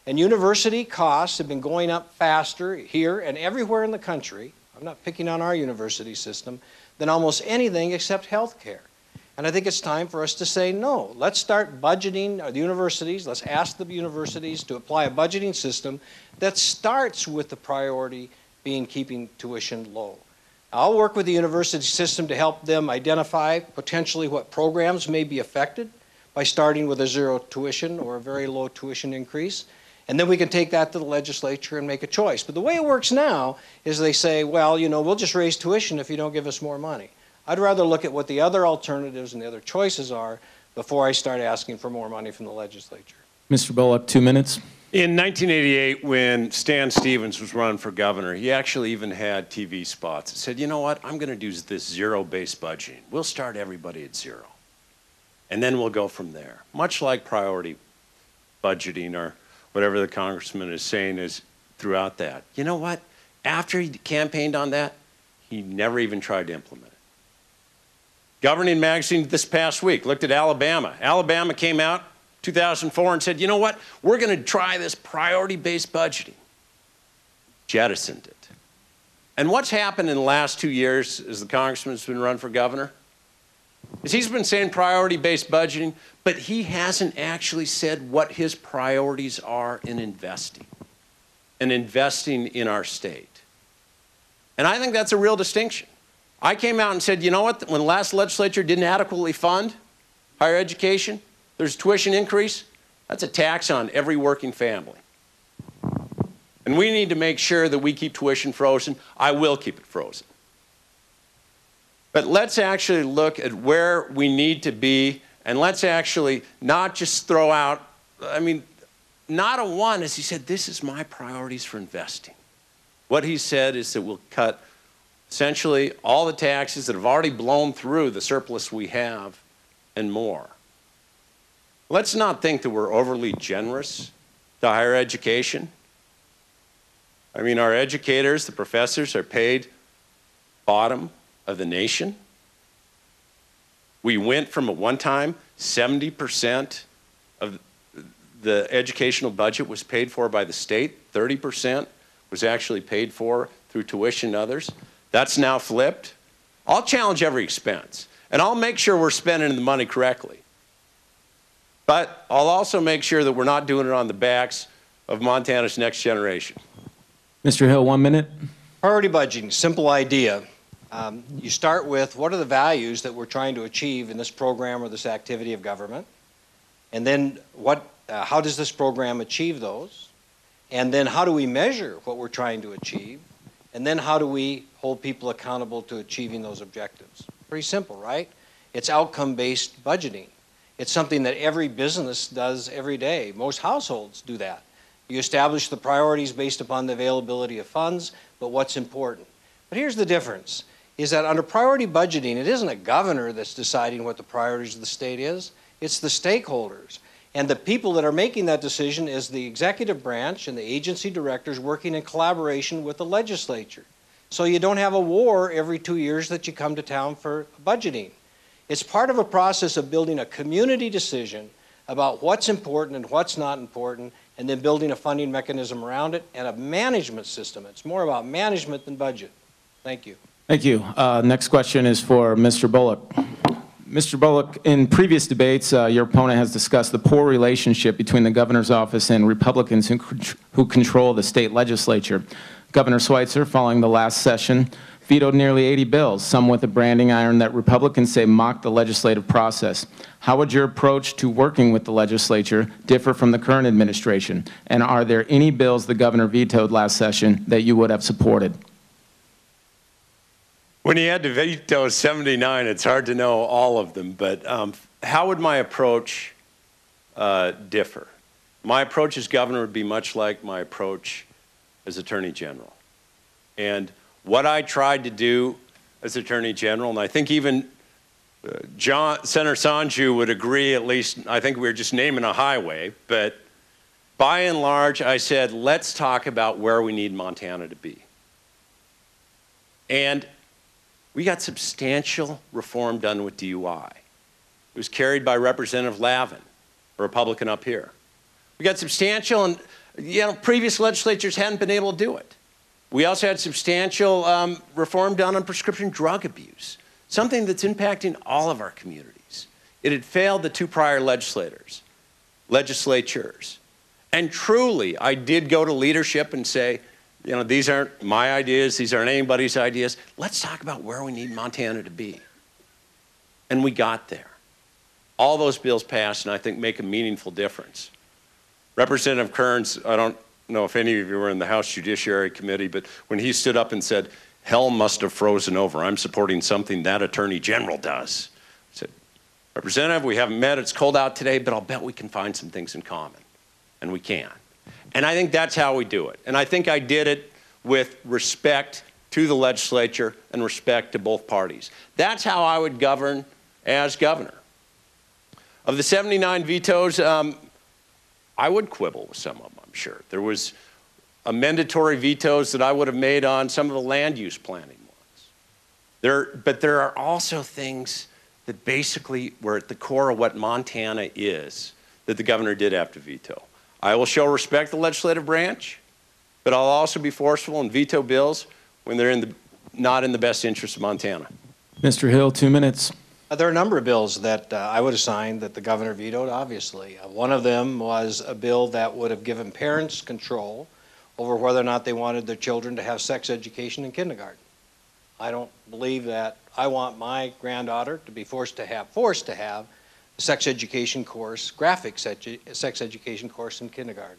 And university costs have been going up faster here and everywhere in the country. I'm not picking on our university system than almost anything except health care. And I think it's time for us to say no. Let's start budgeting the universities. Let's ask the universities to apply a budgeting system that starts with the priority being keeping tuition low. I'll work with the university system to help them identify potentially what programs may be affected by starting with a zero tuition or a very low tuition increase. And then we can take that to the legislature and make a choice. But the way it works now is they say, well, you know, we'll just raise tuition if you don't give us more money. I'd rather look at what the other alternatives and the other choices are before I start asking for more money from the legislature. Mr. Bullock, two minutes. In 1988, when Stan Stephens was running for governor, he actually even had TV spots that said, you know what, I'm going to do this zero based budgeting. We'll start everybody at zero. And then we'll go from there. Much like priority budgeting or whatever the congressman is saying is throughout that. You know what? After he campaigned on that, he never even tried to implement it. Governing magazine this past week looked at Alabama. Alabama came out 2004 and said, you know what? We're going to try this priority based budgeting. Jettisoned it. And what's happened in the last two years as the congressman's been run for governor? Is he's been saying priority based budgeting, but he hasn't actually said what his priorities are in investing and investing in our state. And I think that's a real distinction. I came out and said, you know what? When the last legislature didn't adequately fund higher education, there's tuition increase. That's a tax on every working family. And we need to make sure that we keep tuition frozen. I will keep it frozen. But let's actually look at where we need to be and let's actually not just throw out, I mean, not a one, as he said, this is my priorities for investing. What he said is that we'll cut essentially all the taxes that have already blown through the surplus we have and more. Let's not think that we're overly generous to higher education. I mean, our educators, the professors, are paid bottom of the nation. We went from a one time 70% of the educational budget was paid for by the state, 30% was actually paid for through tuition and others. That's now flipped. I'll challenge every expense, and I'll make sure we're spending the money correctly. But I'll also make sure that we're not doing it on the backs of Montana's next generation. Mr. Hill, one minute. Priority budgeting, simple idea. Um, You start with, what are the values that we're trying to achieve in this program or this activity of government? And then what, uh, how does this program achieve those? And then how do we measure what we're trying to achieve? And then how do we hold people accountable to achieving those objectives? Pretty simple, right? It's outcome-based budgeting. It's something that every business does every day. Most households do that. You establish the priorities based upon the availability of funds, but what's important. But here's the difference, is that under priority budgeting, it isn't a governor that's deciding what the priorities of the state is, it's the stakeholders. And the people that are making that decision is the executive branch and the agency directors working in collaboration with the legislature. So you don't have a war every two years that you come to town for budgeting. It's part of a process of building a community decision about what's important and what's not important, and then building a funding mechanism around it and a management system. It's more about management than budget. Thank you. Thank you. Uh, Next question is for Mr. Bullock. Mr. Bullock, in previous debates, uh, your opponent has discussed the poor relationship between the governor's office and Republicans who who control the state legislature. Governor Schweitzer, following the last session, vetoed nearly 80 bills, some with a branding iron that Republicans say mocked the legislative process. How would your approach to working with the legislature differ from the current administration? And are there any bills the governor vetoed last session that you would have supported? When he had to veto 79, it's hard to know all of them, but um, how would my approach uh, differ? My approach as governor would be much like my approach as attorney general. And what I tried to do as attorney general, and I think even uh, John, Senator Sonju would agree, at least, I think we were just naming a highway, but by and large, I said, let's talk about where we need Montana to be. And we got substantial reform done with DUI. It was carried by Representative Lavin, a Republican up here. We got substantial, and you know, previous legislatures hadn't been able to do it. We also had substantial um, reform done on prescription drug abuse, something that's impacting all of our communities. It had failed the two prior legislators, legislatures. And truly, I did go to leadership and say, you know, these aren't my ideas, these aren't anybody's ideas. Let's talk about where we need Montana to be. And we got there. All those bills passed, and I think make a meaningful difference. Representative Kerns, I don't know if any of you were in the House Judiciary Committee, but when he stood up and said, hell must have frozen over, I'm supporting something that Attorney General does. I said, Representative, we haven't met, it's cold out today, but I'll bet we can find some things in common. And we can. And I think that's how we do it. And I think I did it with respect to the legislature and respect to both parties. That's how I would govern as governor. Of the 79 vetoes, um, I would quibble with some of them, I'm sure. There was mandatory vetoes that I would have made on some of the land use planning ones. There, but there are also things that basically were at the core of what Montana is that the governor did have to veto. I will show respect to the legislative branch, but I'll also be forceful and veto bills when they're in the, not in the best interest of Montana. Mr. Hill, two minutes. Uh, There are a number of bills that uh, I would have signed that the governor vetoed, obviously. Uh, One of them was a bill that would have given parents control over whether or not they wanted their children to have sex education in kindergarten. I don't believe that I want my granddaughter to be forced to have, forced to have a sex education course, graphic sex education course in kindergarten.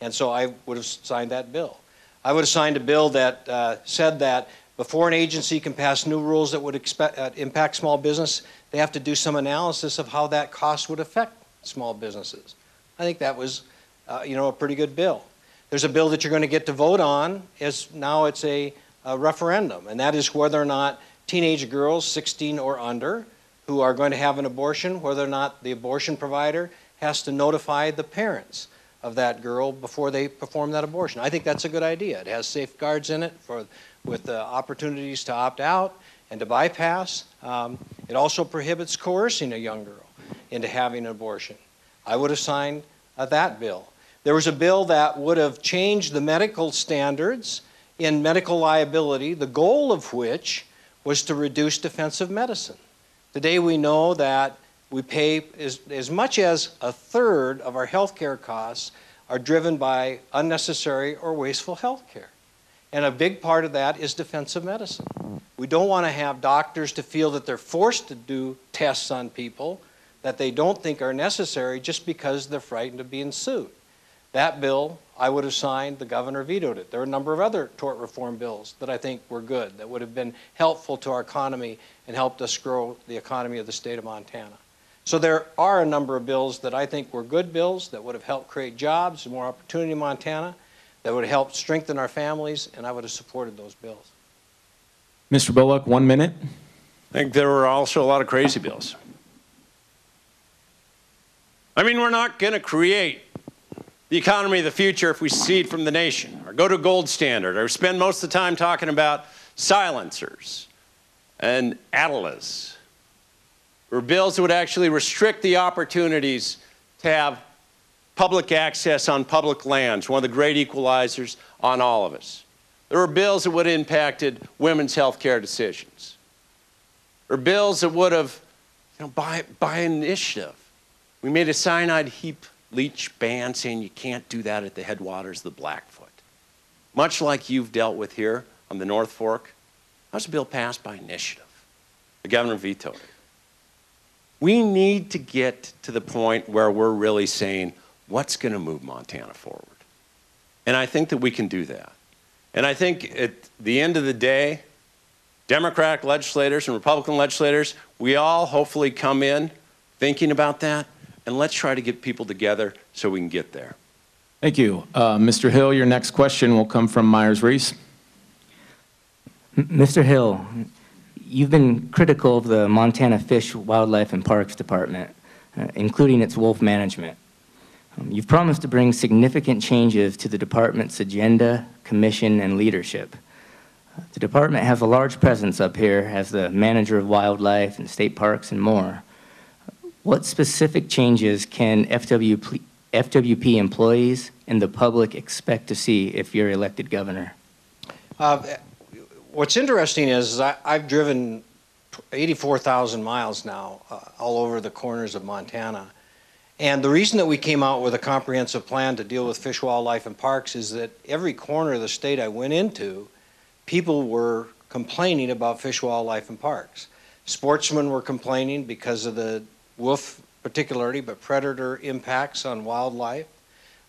And so I would have signed that bill. I would have signed a bill that uh, said that before an agency can pass new rules that would expect, uh, impact small business, they have to do some analysis of how that cost would affect small businesses. I think that was, uh, you know, a pretty good bill. There's a bill that you're going to get to vote on. Is now it's a, a referendum, and that is whether or not teenage girls, 16 or under, who are going to have an abortion, whether or not the abortion provider has to notify the parents of that girl before they perform that abortion. I think that's a good idea. It has safeguards in it for, with uh, opportunities to opt out and to bypass. Um, it also prohibits coercing a young girl into having an abortion. I would have signed uh, that bill. There was a bill that would have changed the medical standards in medical liability, the goal of which was to reduce defensive medicine. Today we know that we pay as, as much as a third of our health care costs are driven by unnecessary or wasteful health care. And a big part of that is defensive medicine. We don't want to have doctors to feel that they're forced to do tests on people that they don't think are necessary just because they're frightened of being sued. That bill, I would have signed, the governor vetoed it. There are a number of other tort reform bills that I think were good, that would have been helpful to our economy and helped us grow the economy of the state of Montana. So there are a number of bills that I think were good bills that would have helped create jobs and more opportunity in Montana, that would have helped strengthen our families, and I would have supported those bills. Mr. Bullock, one minute. I think there were also a lot of crazy bills. I mean, we're not going to create the economy of the future if we secede from the nation or go to gold standard or spend most of the time talking about silencers and ATLAs or bills that would actually restrict the opportunities to have public access on public lands, one of the great equalizers on all of us. There were bills that would have impacted women's health care decisions. Or bills that would have, you know, by, by initiative, we made a cyanide heap leach ban saying you can't do that at the headwaters of the Blackfoot. Much like you've dealt with here on the North Fork, was a bill passed by initiative. The governor vetoed it. We need to get to the point where we're really saying, what's going to move Montana forward? And I think that we can do that. And I think at the end of the day, Democratic legislators and Republican legislators, we all hopefully come in thinking about that, and let's try to get people together so we can get there. Thank you. Uh, Mr. Hill, your next question will come from Myers Reece. Mr. Hill, you've been critical of the Montana Fish, Wildlife, and Parks Department, uh, including its wolf management. Um, You've promised to bring significant changes to the department's agenda, commission, and leadership. Uh, The department has a large presence up here as the manager of wildlife and state parks and more. What specific changes can FWP FWP employees and the public expect to see if you're elected governor? Uh, What's interesting is, is I, I've driven 84,000 miles now, uh, all over the corners of Montana. And the reason that we came out with a comprehensive plan to deal with fish, wildlife, and parks is that every corner of the state I went into, people were complaining about fish, wildlife, and parks. Sportsmen were complaining because of the wolf particularly, but predator impacts on wildlife.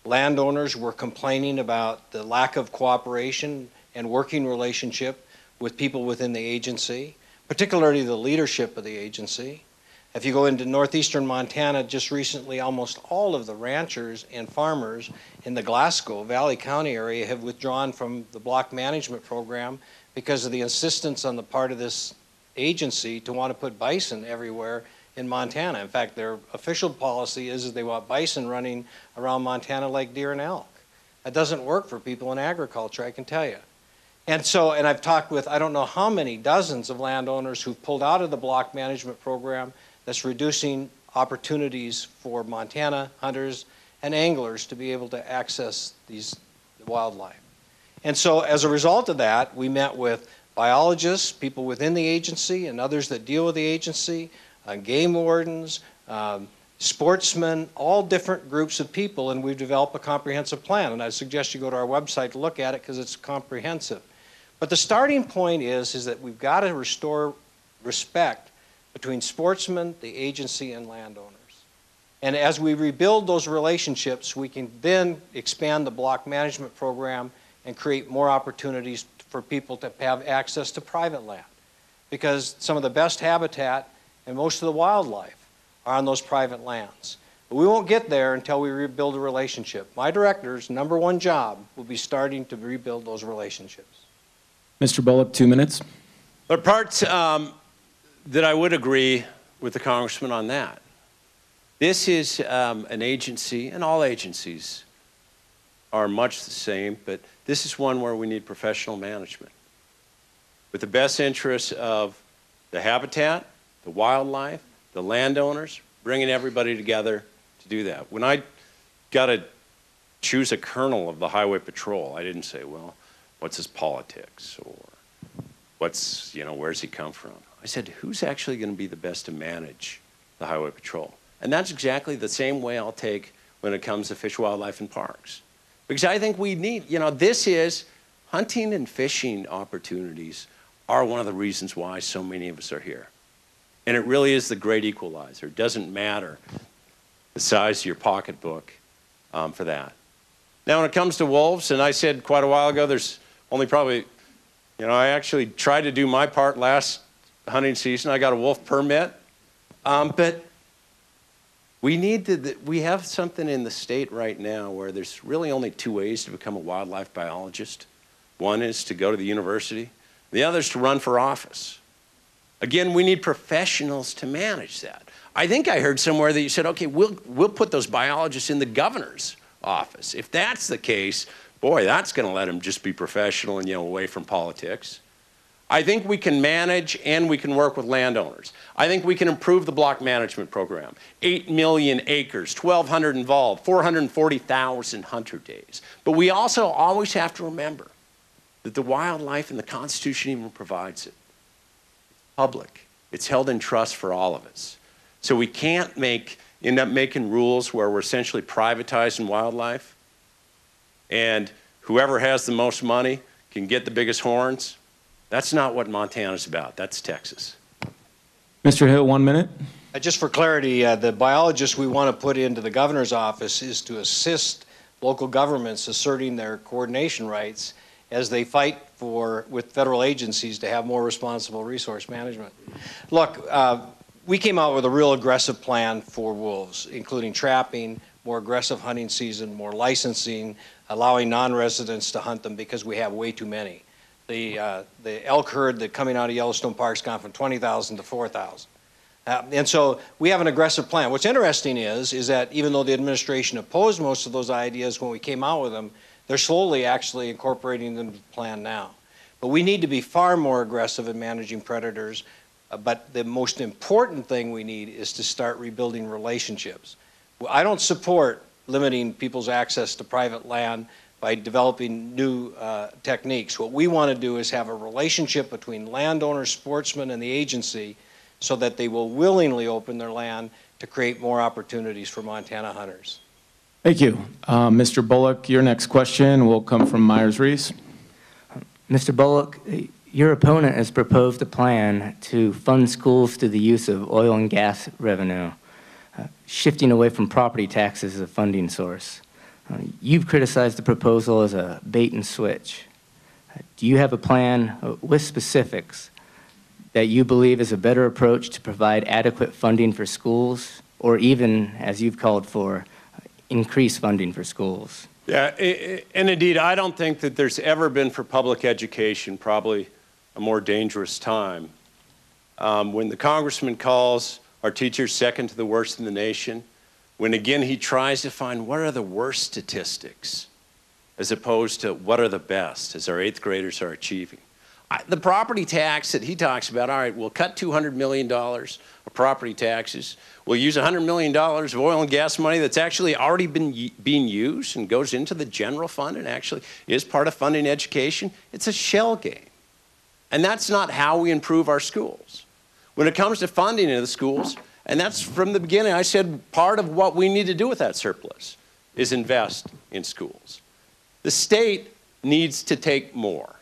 Landowners were complaining about the lack of cooperation and working relationship with people within the agency, particularly the leadership of the agency. If you go into northeastern Montana, just recently, almost all of the ranchers and farmers in the Glasgow Valley County area have withdrawn from the block management program because of the insistence on the part of this agency to want to put bison everywhere in Montana. In fact, their official policy is that they want bison running around Montana like deer and elk. That doesn't work for people in agriculture, I can tell you. And so, and I've talked with I don't know how many dozens of landowners who've pulled out of the block management program that's reducing opportunities for Montana hunters and anglers to be able to access these wildlife. And so, as a result of that, we met with biologists, people within the agency, and others that deal with the agency, uh, game wardens, um, sportsmen, all different groups of people, and we've developed a comprehensive plan. And I suggest you go to our website to look at it because it's comprehensive. But the starting point is, is that we've got to restore respect between sportsmen, the agency, and landowners. And as we rebuild those relationships, we can then expand the block management program and create more opportunities for people to have access to private land. Because some of the best habitat and most of the wildlife are on those private lands. But we won't get there until we rebuild a relationship. My director's number one job will be starting to rebuild those relationships. Mr. Bullock, two minutes. There are parts um, that I would agree with the congressman on that. This is um, an agency, and all agencies are much the same, but this is one where we need professional management with the best interests of the habitat, the wildlife, the landowners, bringing everybody together to do that. When I got to choose a colonel of the highway patrol, I didn't say, well, what's his politics or what's, you know, where's he come from? I said, who's actually going to be the best to manage the highway patrol? And that's exactly the same way I'll take when it comes to fish, wildlife, and parks. Because I think we need, you know, this is hunting and fishing opportunities are one of the reasons why so many of us are here. And it really is the great equalizer. It doesn't matter the size of your pocketbook um, for that. Now, when it comes to wolves, and I said quite a while ago, there's only probably, you know, I actually tried to do my part last hunting season. I got a wolf permit. Um, but we need to, we have something in the state right now where there's really only two ways to become a wildlife biologist. One is to go to the university, the other is to run for office. Again, we need professionals to manage that. I think I heard somewhere that you said, okay, we'll, we'll put those biologists in the governor's office. If that's the case, boy, that's going to let them just be professional and, you know, away from politics. I think we can manage and we can work with landowners. I think we can improve the block management program. 8 million acres, 1,200 involved, 440,000 hunter days. But we also always have to remember that the wildlife and the Constitution even provides it. Public. It's held in trust for all of us. So we can't make, end up making rules where we're essentially privatizing wildlife and whoever has the most money can get the biggest horns. That's not what Montana's about. That's Texas. Mr. Hill, one minute. Uh, Just for clarity, uh, the biologist we want to put into the governor's office is to assist local governments asserting their coordination rights as they fight for, with federal agencies to have more responsible resource management. Look, uh, we came out with a real aggressive plan for wolves, including trapping, more aggressive hunting season, more licensing, allowing non-residents to hunt them because we have way too many. The, uh, the elk herd that coming out of Yellowstone Park's gone from 20,000 to 4,000. Uh, and so we have an aggressive plan. What's interesting is, is that even though the administration opposed most of those ideas when we came out with them, they're slowly actually incorporating them to the plan now. But we need to be far more aggressive in managing predators. Uh, but the most important thing we need is to start rebuilding relationships. I don't support limiting people's access to private land by developing new uh, techniques. What we want to do is have a relationship between landowners, sportsmen, and the agency so that they will willingly open their land to create more opportunities for Montana hunters. Thank you. Uh, Mr. Bullock, your next question will come from Myers Reece. Mr. Bullock, your opponent has proposed a plan to fund schools through the use of oil and gas revenue, uh, shifting away from property taxes as a funding source. Uh, You've criticized the proposal as a bait and switch. Uh, Do you have a plan uh, with specifics that you believe is a better approach to provide adequate funding for schools, or even, as you've called for, increase funding for schools? Yeah, and indeed, I don't think that there's ever been for public education probably a more dangerous time. Um, when the congressman calls our teachers second to the worst in the nation, when again he tries to find what are the worst statistics as opposed to what are the best as our eighth graders are achieving. I, the property tax that he talks about, all right, we'll cut $200 million of property taxes. We'll use $100 million of oil and gas money that's actually already been being used and goes into the general fund and actually is part of funding education. It's a shell game. And that's not how we improve our schools. When it comes to funding in the schools, and that's from the beginning, I said part of what we need to do with that surplus is invest in schools. The state needs to take more.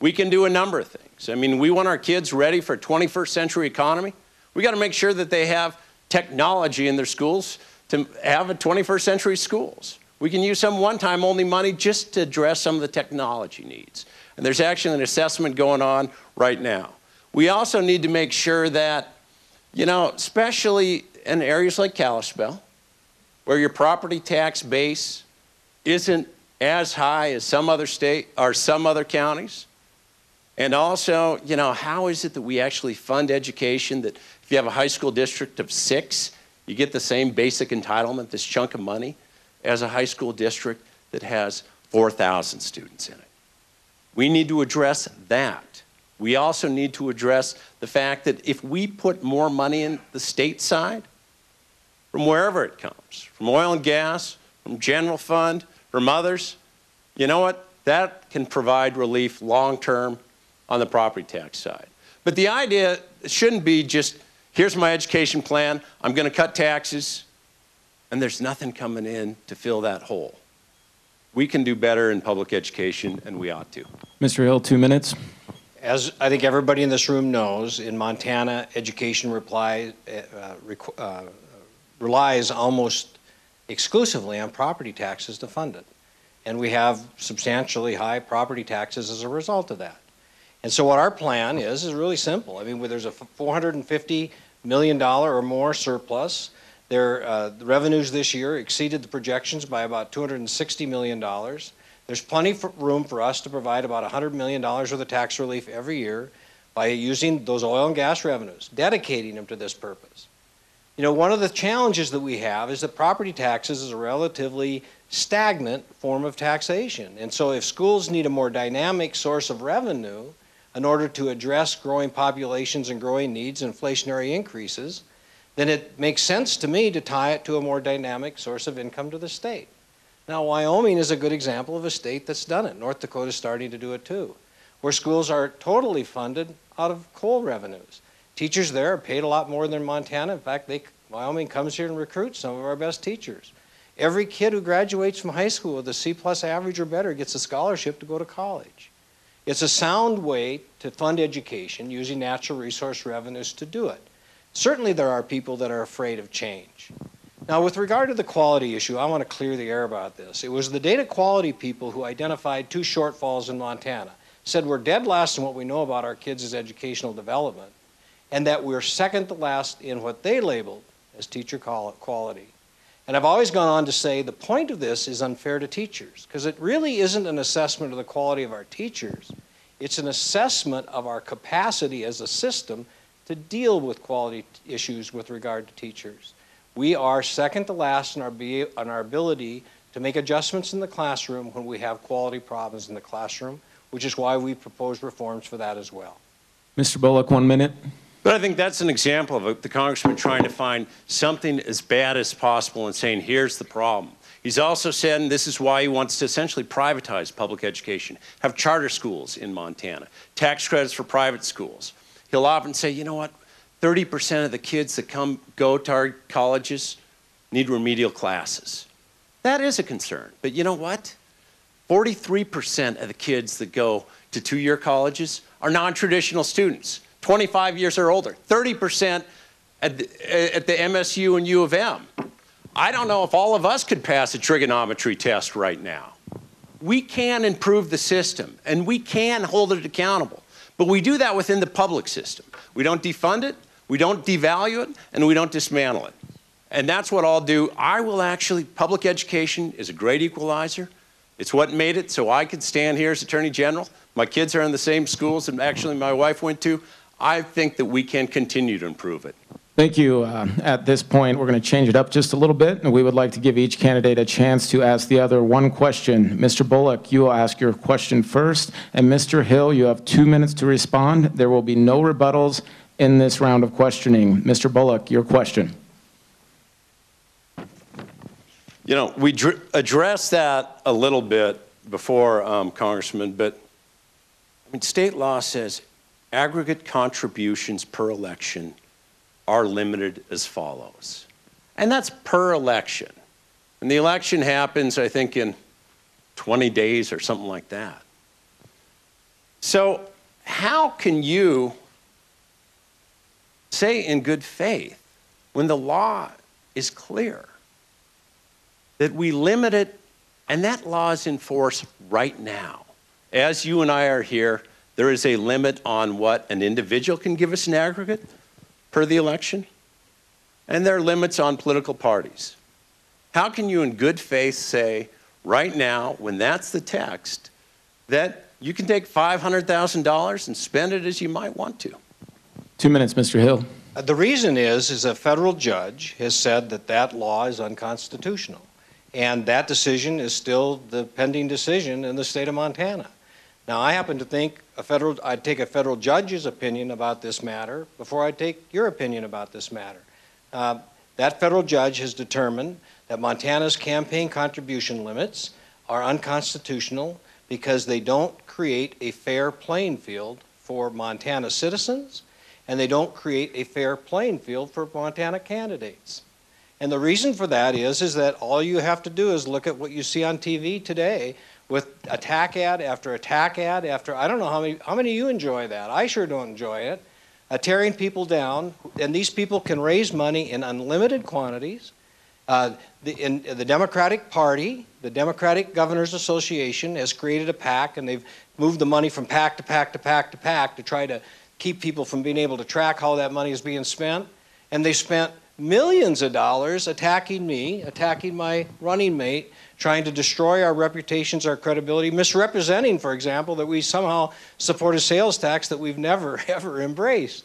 We can do a number of things. I mean, we want our kids ready for a 21st century economy. We got to make sure that they have technology in their schools to have a 21st century schools. We can use some one-time only money just to address some of the technology needs. And there's actually an assessment going on right now. We also need to make sure that, you know, especially in areas like Kalispell, where your property tax base isn't as high as some other state or some other counties. And also, you know, how is it that we actually fund education that if you have a high school district of six, you get the same basic entitlement, this chunk of money, as a high school district that has 4,000 students in it? We need to address that. We also need to address the fact that if we put more money in the state side, from wherever it comes, from oil and gas, from general fund, from others, you know what? That can provide relief long term on the property tax side. But the idea shouldn't be just here's my education plan, I'm going to cut taxes, and there's nothing coming in to fill that hole. We can do better in public education, and we ought to. Mr. Hill, two minutes. As I think everybody in this room knows, in Montana, education reply, uh, requ- uh, relies almost exclusively on property taxes to fund it. And we have substantially high property taxes as a result of that. And so what our plan is, is really simple. I mean, there's a $450 million or more surplus. Their uh, the revenues this year exceeded the projections by about $260 million. There's plenty of room for us to provide about $100 million worth of tax relief every year by using those oil and gas revenues, dedicating them to this purpose. You know, one of the challenges that we have is that property taxes is a relatively stagnant form of taxation. And so if schools need a more dynamic source of revenue in order to address growing populations and growing needs, inflationary increases, then it makes sense to me to tie it to a more dynamic source of income to the state. Now, Wyoming is a good example of a state that's done it. North Dakota is starting to do it too, where schools are totally funded out of coal revenues. Teachers there are paid a lot more than Montana. In fact, they, Wyoming comes here and recruits some of our best teachers. Every kid who graduates from high school with a C plus average or better gets a scholarship to go to college. It's a sound way to fund education using natural resource revenues to do it. Certainly, there are people that are afraid of change. Now, with regard to the quality issue, I want to clear the air about this. It was the data quality people who identified two shortfalls in Montana, said we're dead last in what we know about our kids' educational development, and that we're second to last in what they labeled as teacher quality. And I've always gone on to say the point of this is unfair to teachers, because it really isn't an assessment of the quality of our teachers. It's an assessment of our capacity as a system to deal with quality issues with regard to teachers. We are second to last in our, be, in our ability to make adjustments in the classroom when we have quality problems in the classroom, which is why we propose reforms for that as well. Mr. Bullock, one minute. But I think that's an example of the congressman trying to find something as bad as possible and saying, here's the problem. He's also said, and this is why he wants to essentially privatize public education, have charter schools in Montana, tax credits for private schools he'll often say, you know what, 30% of the kids that come go to our colleges need remedial classes. That is a concern. But you know what? 43% of the kids that go to two year colleges are non traditional students, 25 years or older, 30% at the, at the MSU and U of M. I don't know if all of us could pass a trigonometry test right now. We can improve the system and we can hold it accountable. But we do that within the public system. We don't defund it, we don't devalue it, and we don't dismantle it. And that's what I'll do. I will actually, public education is a great equalizer. It's what made it so I could stand here as Attorney General. My kids are in the same schools that actually my wife went to. I think that we can continue to improve it. Thank you. Uh, At this point, we're going to change it up just a little bit, and we would like to give each candidate a chance to ask the other one question. Mr. Bullock, you will ask your question first, and Mr. Hill, you have two minutes to respond. There will be no rebuttals in this round of questioning. Mr. Bullock, your question. You know, we dr- addressed that a little bit before, um, Congressman, but I mean, state law says aggregate contributions per election are limited as follows. And that's per election. And the election happens, I think, in 20 days or something like that. So, how can you say in good faith when the law is clear that we limit it and that law is in force right now? As you and I are here, there is a limit on what an individual can give us in aggregate per the election, and there are limits on political parties. How can you, in good faith, say right now, when that's the text, that you can take $500,000 and spend it as you might want to? Two minutes, Mr. Hill. Uh, The reason is, is a federal judge has said that that law is unconstitutional. And that decision is still the pending decision in the state of Montana. Now, I happen to think a federal, I'd take a federal judge's opinion about this matter before I'd take your opinion about this matter. Uh, That federal judge has determined that Montana's campaign contribution limits are unconstitutional because they don't create a fair playing field for Montana citizens and they don't create a fair playing field for Montana candidates. And the reason for that is, is that all you have to do is look at what you see on TV today with attack ad after attack ad after, I don't know how many, how many of you enjoy that? I sure don't enjoy it. Uh, tearing people down, and these people can raise money in unlimited quantities. Uh, the, in, the Democratic Party, the Democratic Governors Association has created a PAC, and they've moved the money from PAC to PAC to PAC to PAC to try to keep people from being able to track how that money is being spent. And they spent millions of dollars attacking me, attacking my running mate, trying to destroy our reputations, our credibility, misrepresenting, for example, that we somehow support a sales tax that we've never, ever embraced.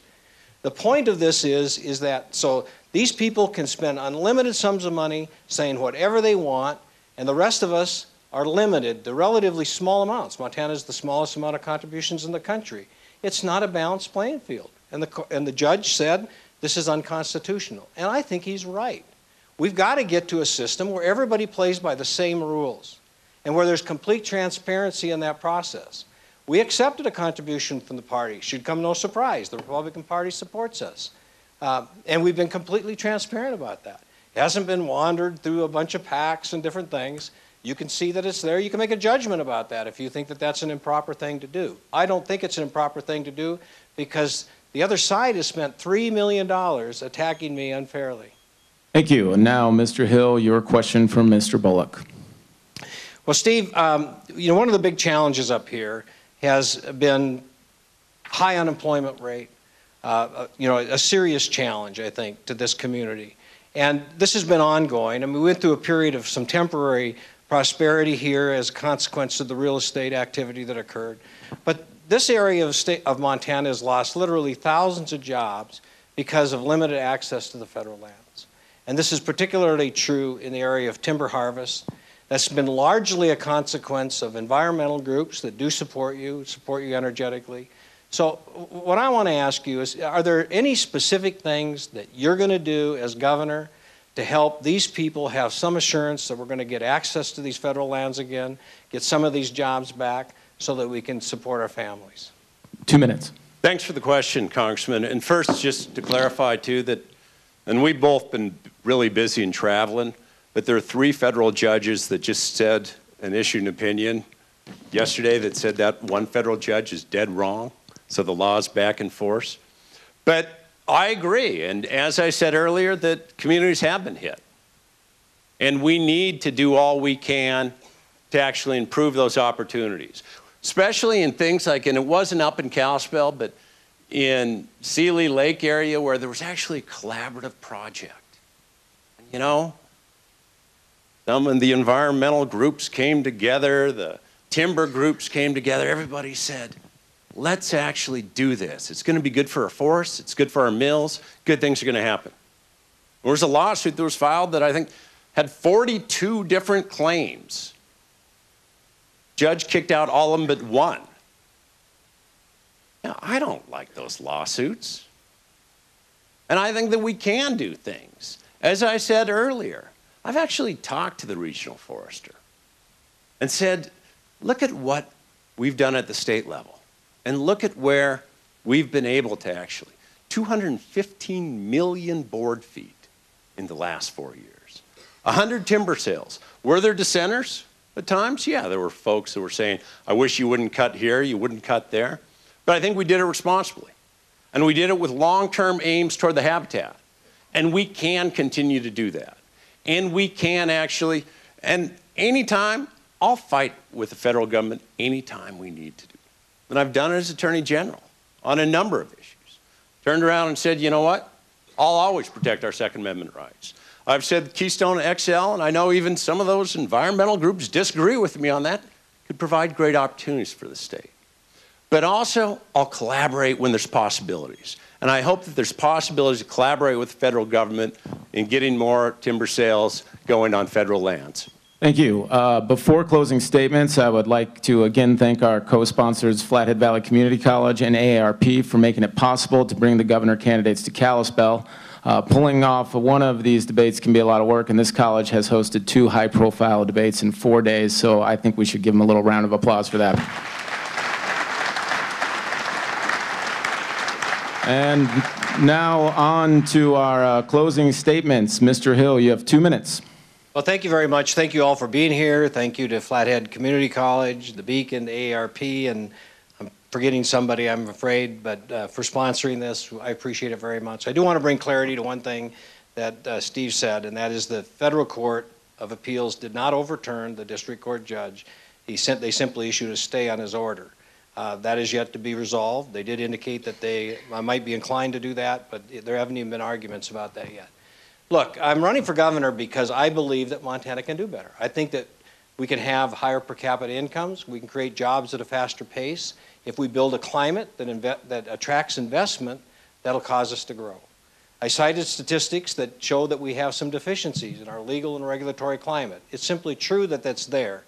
The point of this is, is that so these people can spend unlimited sums of money saying whatever they want, and the rest of us are limited to relatively small amounts. Montana is the smallest amount of contributions in the country. It's not a balanced playing field. And the, and the judge said this is unconstitutional. And I think he's right. We've got to get to a system where everybody plays by the same rules and where there's complete transparency in that process. We accepted a contribution from the party. Should come no surprise. The Republican Party supports us. Uh, and we've been completely transparent about that. It hasn't been wandered through a bunch of PACs and different things. You can see that it's there. You can make a judgment about that if you think that that's an improper thing to do. I don't think it's an improper thing to do because the other side has spent $3 million attacking me unfairly. Thank you. And now, Mr. Hill, your question from Mr. Bullock. Well, Steve, um, you know, one of the big challenges up here has been high unemployment rate. Uh, uh, you know, a serious challenge, I think, to this community. And this has been ongoing. I mean, we went through a period of some temporary prosperity here as a consequence of the real estate activity that occurred. But this area of, state, of Montana has lost literally thousands of jobs because of limited access to the federal lands. And this is particularly true in the area of timber harvest. That's been largely a consequence of environmental groups that do support you, support you energetically. So, what I want to ask you is are there any specific things that you're going to do as governor to help these people have some assurance that we're going to get access to these federal lands again, get some of these jobs back, so that we can support our families? Two minutes. Thanks for the question, Congressman. And first, just to clarify, too, that, and we've both been really busy and traveling, but there are three federal judges that just said and issued an opinion yesterday that said that one federal judge is dead wrong, so the law is back in force. But I agree, and as I said earlier, that communities have been hit. And we need to do all we can to actually improve those opportunities, especially in things like, and it wasn't up in Kalispell, but in Seeley Lake area where there was actually a collaborative project. You know, some of the environmental groups came together, the timber groups came together, everybody said, let's actually do this. It's going to be good for our forests, it's good for our mills, good things are going to happen. There was a lawsuit that was filed that I think had 42 different claims. Judge kicked out all of them but one. Now, I don't like those lawsuits. And I think that we can do things. As I said earlier, I've actually talked to the regional forester and said, look at what we've done at the state level and look at where we've been able to actually 215 million board feet in the last four years 100 timber sales were there dissenters At times, yeah, there were folks that were saying, I wish you wouldn't cut here, you wouldn't cut there. But I think we did it responsibly. And we did it with long-term aims toward the habitat. And we can continue to do that. And we can actually, and anytime, I'll fight with the federal government anytime we need to do. it. And I've done it as Attorney General on a number of issues. Turned around and said, you know what? I'll always protect our Second Amendment rights. I've said Keystone XL, and I know even some of those environmental groups disagree with me on that, could provide great opportunities for the state. But also, I'll collaborate when there's possibilities. And I hope that there's possibilities to collaborate with the federal government in getting more timber sales going on federal lands. Thank you. Uh, Before closing statements, I would like to again thank our co-sponsors, Flathead Valley Community College and AARP, for making it possible to bring the governor candidates to Kalispell. Uh, Pulling off one of these debates can be a lot of work, and this college has hosted two high-profile debates in four days, so I think we should give them a little round of applause for that. And now on to our uh, closing statements. Mr. Hill, you have two minutes. Well, thank you very much. Thank you all for being here. Thank you to Flathead Community College, the Beacon, AARP, and I'm forgetting somebody, I'm afraid, but uh, for sponsoring this, I appreciate it very much. I do want to bring clarity to one thing that uh, Steve said, and that is the Federal Court of Appeals did not overturn the district court judge. He sent, they simply issued a stay on his order. Uh, That is yet to be resolved. They did indicate that they I might be inclined to do that, but there haven't even been arguments about that yet. Look, I'm running for governor because I believe that Montana can do better. I think that we can have higher per capita incomes, we can create jobs at a faster pace. If we build a climate that, inve- that attracts investment, that'll cause us to grow. I cited statistics that show that we have some deficiencies in our legal and regulatory climate. It's simply true that that's there.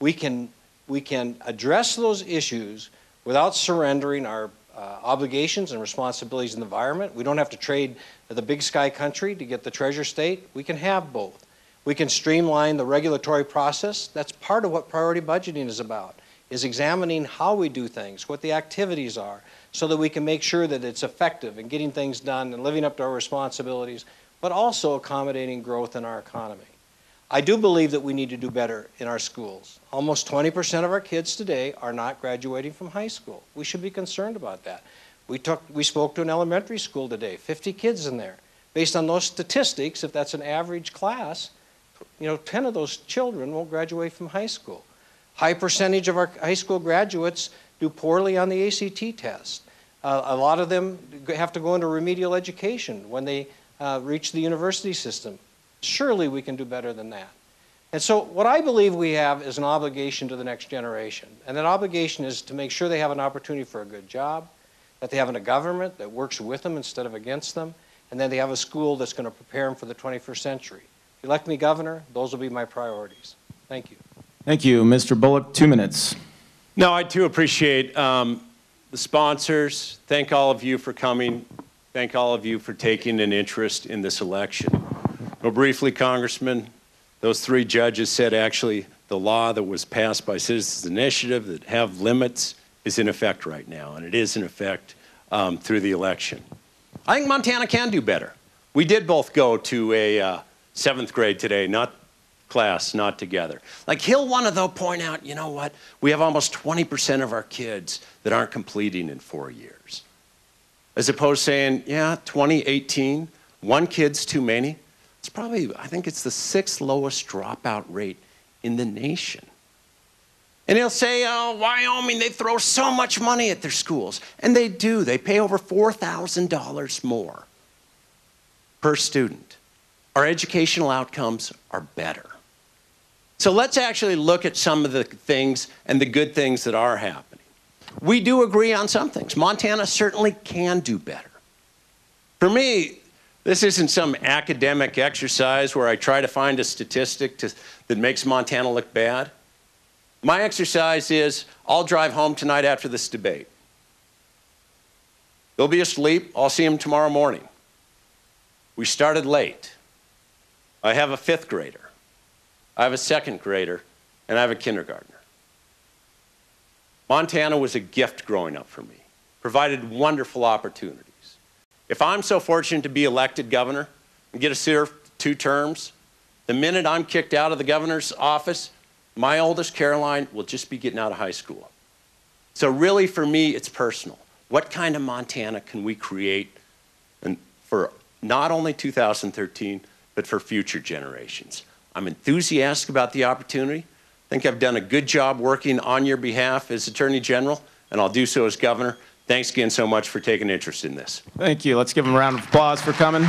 We can, we can address those issues without surrendering our uh, obligations and responsibilities in the environment. We don't have to trade the big sky country to get the treasure state. We can have both. We can streamline the regulatory process. That's part of what priority budgeting is about, is examining how we do things, what the activities are, so that we can make sure that it's effective in getting things done and living up to our responsibilities, but also accommodating growth in our economy. I do believe that we need to do better in our schools. Almost 20% of our kids today are not graduating from high school. We should be concerned about that. We, took, we spoke to an elementary school today, 50 kids in there. Based on those statistics, if that's an average class, you know, 10 of those children won't graduate from high school. High percentage of our high school graduates do poorly on the ACT test. Uh, a lot of them have to go into remedial education when they uh, reach the university system. Surely we can do better than that. And so, what I believe we have is an obligation to the next generation. And that obligation is to make sure they have an opportunity for a good job, that they have a government that works with them instead of against them, and then they have a school that's going to prepare them for the 21st century. If you elect me governor, those will be my priorities. Thank you. Thank you. Mr. Bullock, two minutes. No, I too appreciate um, the sponsors. Thank all of you for coming. Thank all of you for taking an interest in this election. Well, briefly, Congressman, those three judges said actually the law that was passed by Citizens Initiative that have limits is in effect right now, and it is in effect um, through the election. I think Montana can do better. We did both go to a uh, seventh grade today, not class, not together. Like he'll want to though point out, you know what? We have almost 20% of our kids that aren't completing in four years. As opposed to saying, yeah, 2018, one kid's too many. It's probably, I think it's the sixth lowest dropout rate in the nation. And he'll say, oh, Wyoming, they throw so much money at their schools. And they do. They pay over $4,000 more per student. Our educational outcomes are better. So let's actually look at some of the things and the good things that are happening. We do agree on some things. Montana certainly can do better. For me, this isn't some academic exercise where I try to find a statistic to, that makes Montana look bad. My exercise is I'll drive home tonight after this debate. They'll be asleep. I'll see them tomorrow morning. We started late. I have a fifth grader, I have a second grader, and I have a kindergartner. Montana was a gift growing up for me, provided wonderful opportunities. If I'm so fortunate to be elected governor and get to serve two terms, the minute I'm kicked out of the governor's office, My oldest, Caroline, will just be getting out of high school. So really, for me, it's personal. What kind of Montana can we create for not only 2013, but for future generations? I'm enthusiastic about the opportunity. I think I've done a good job working on your behalf as Attorney General, and I'll do so as Governor. Thanks again so much for taking interest in this. Thank you. Let's give him a round of applause for coming.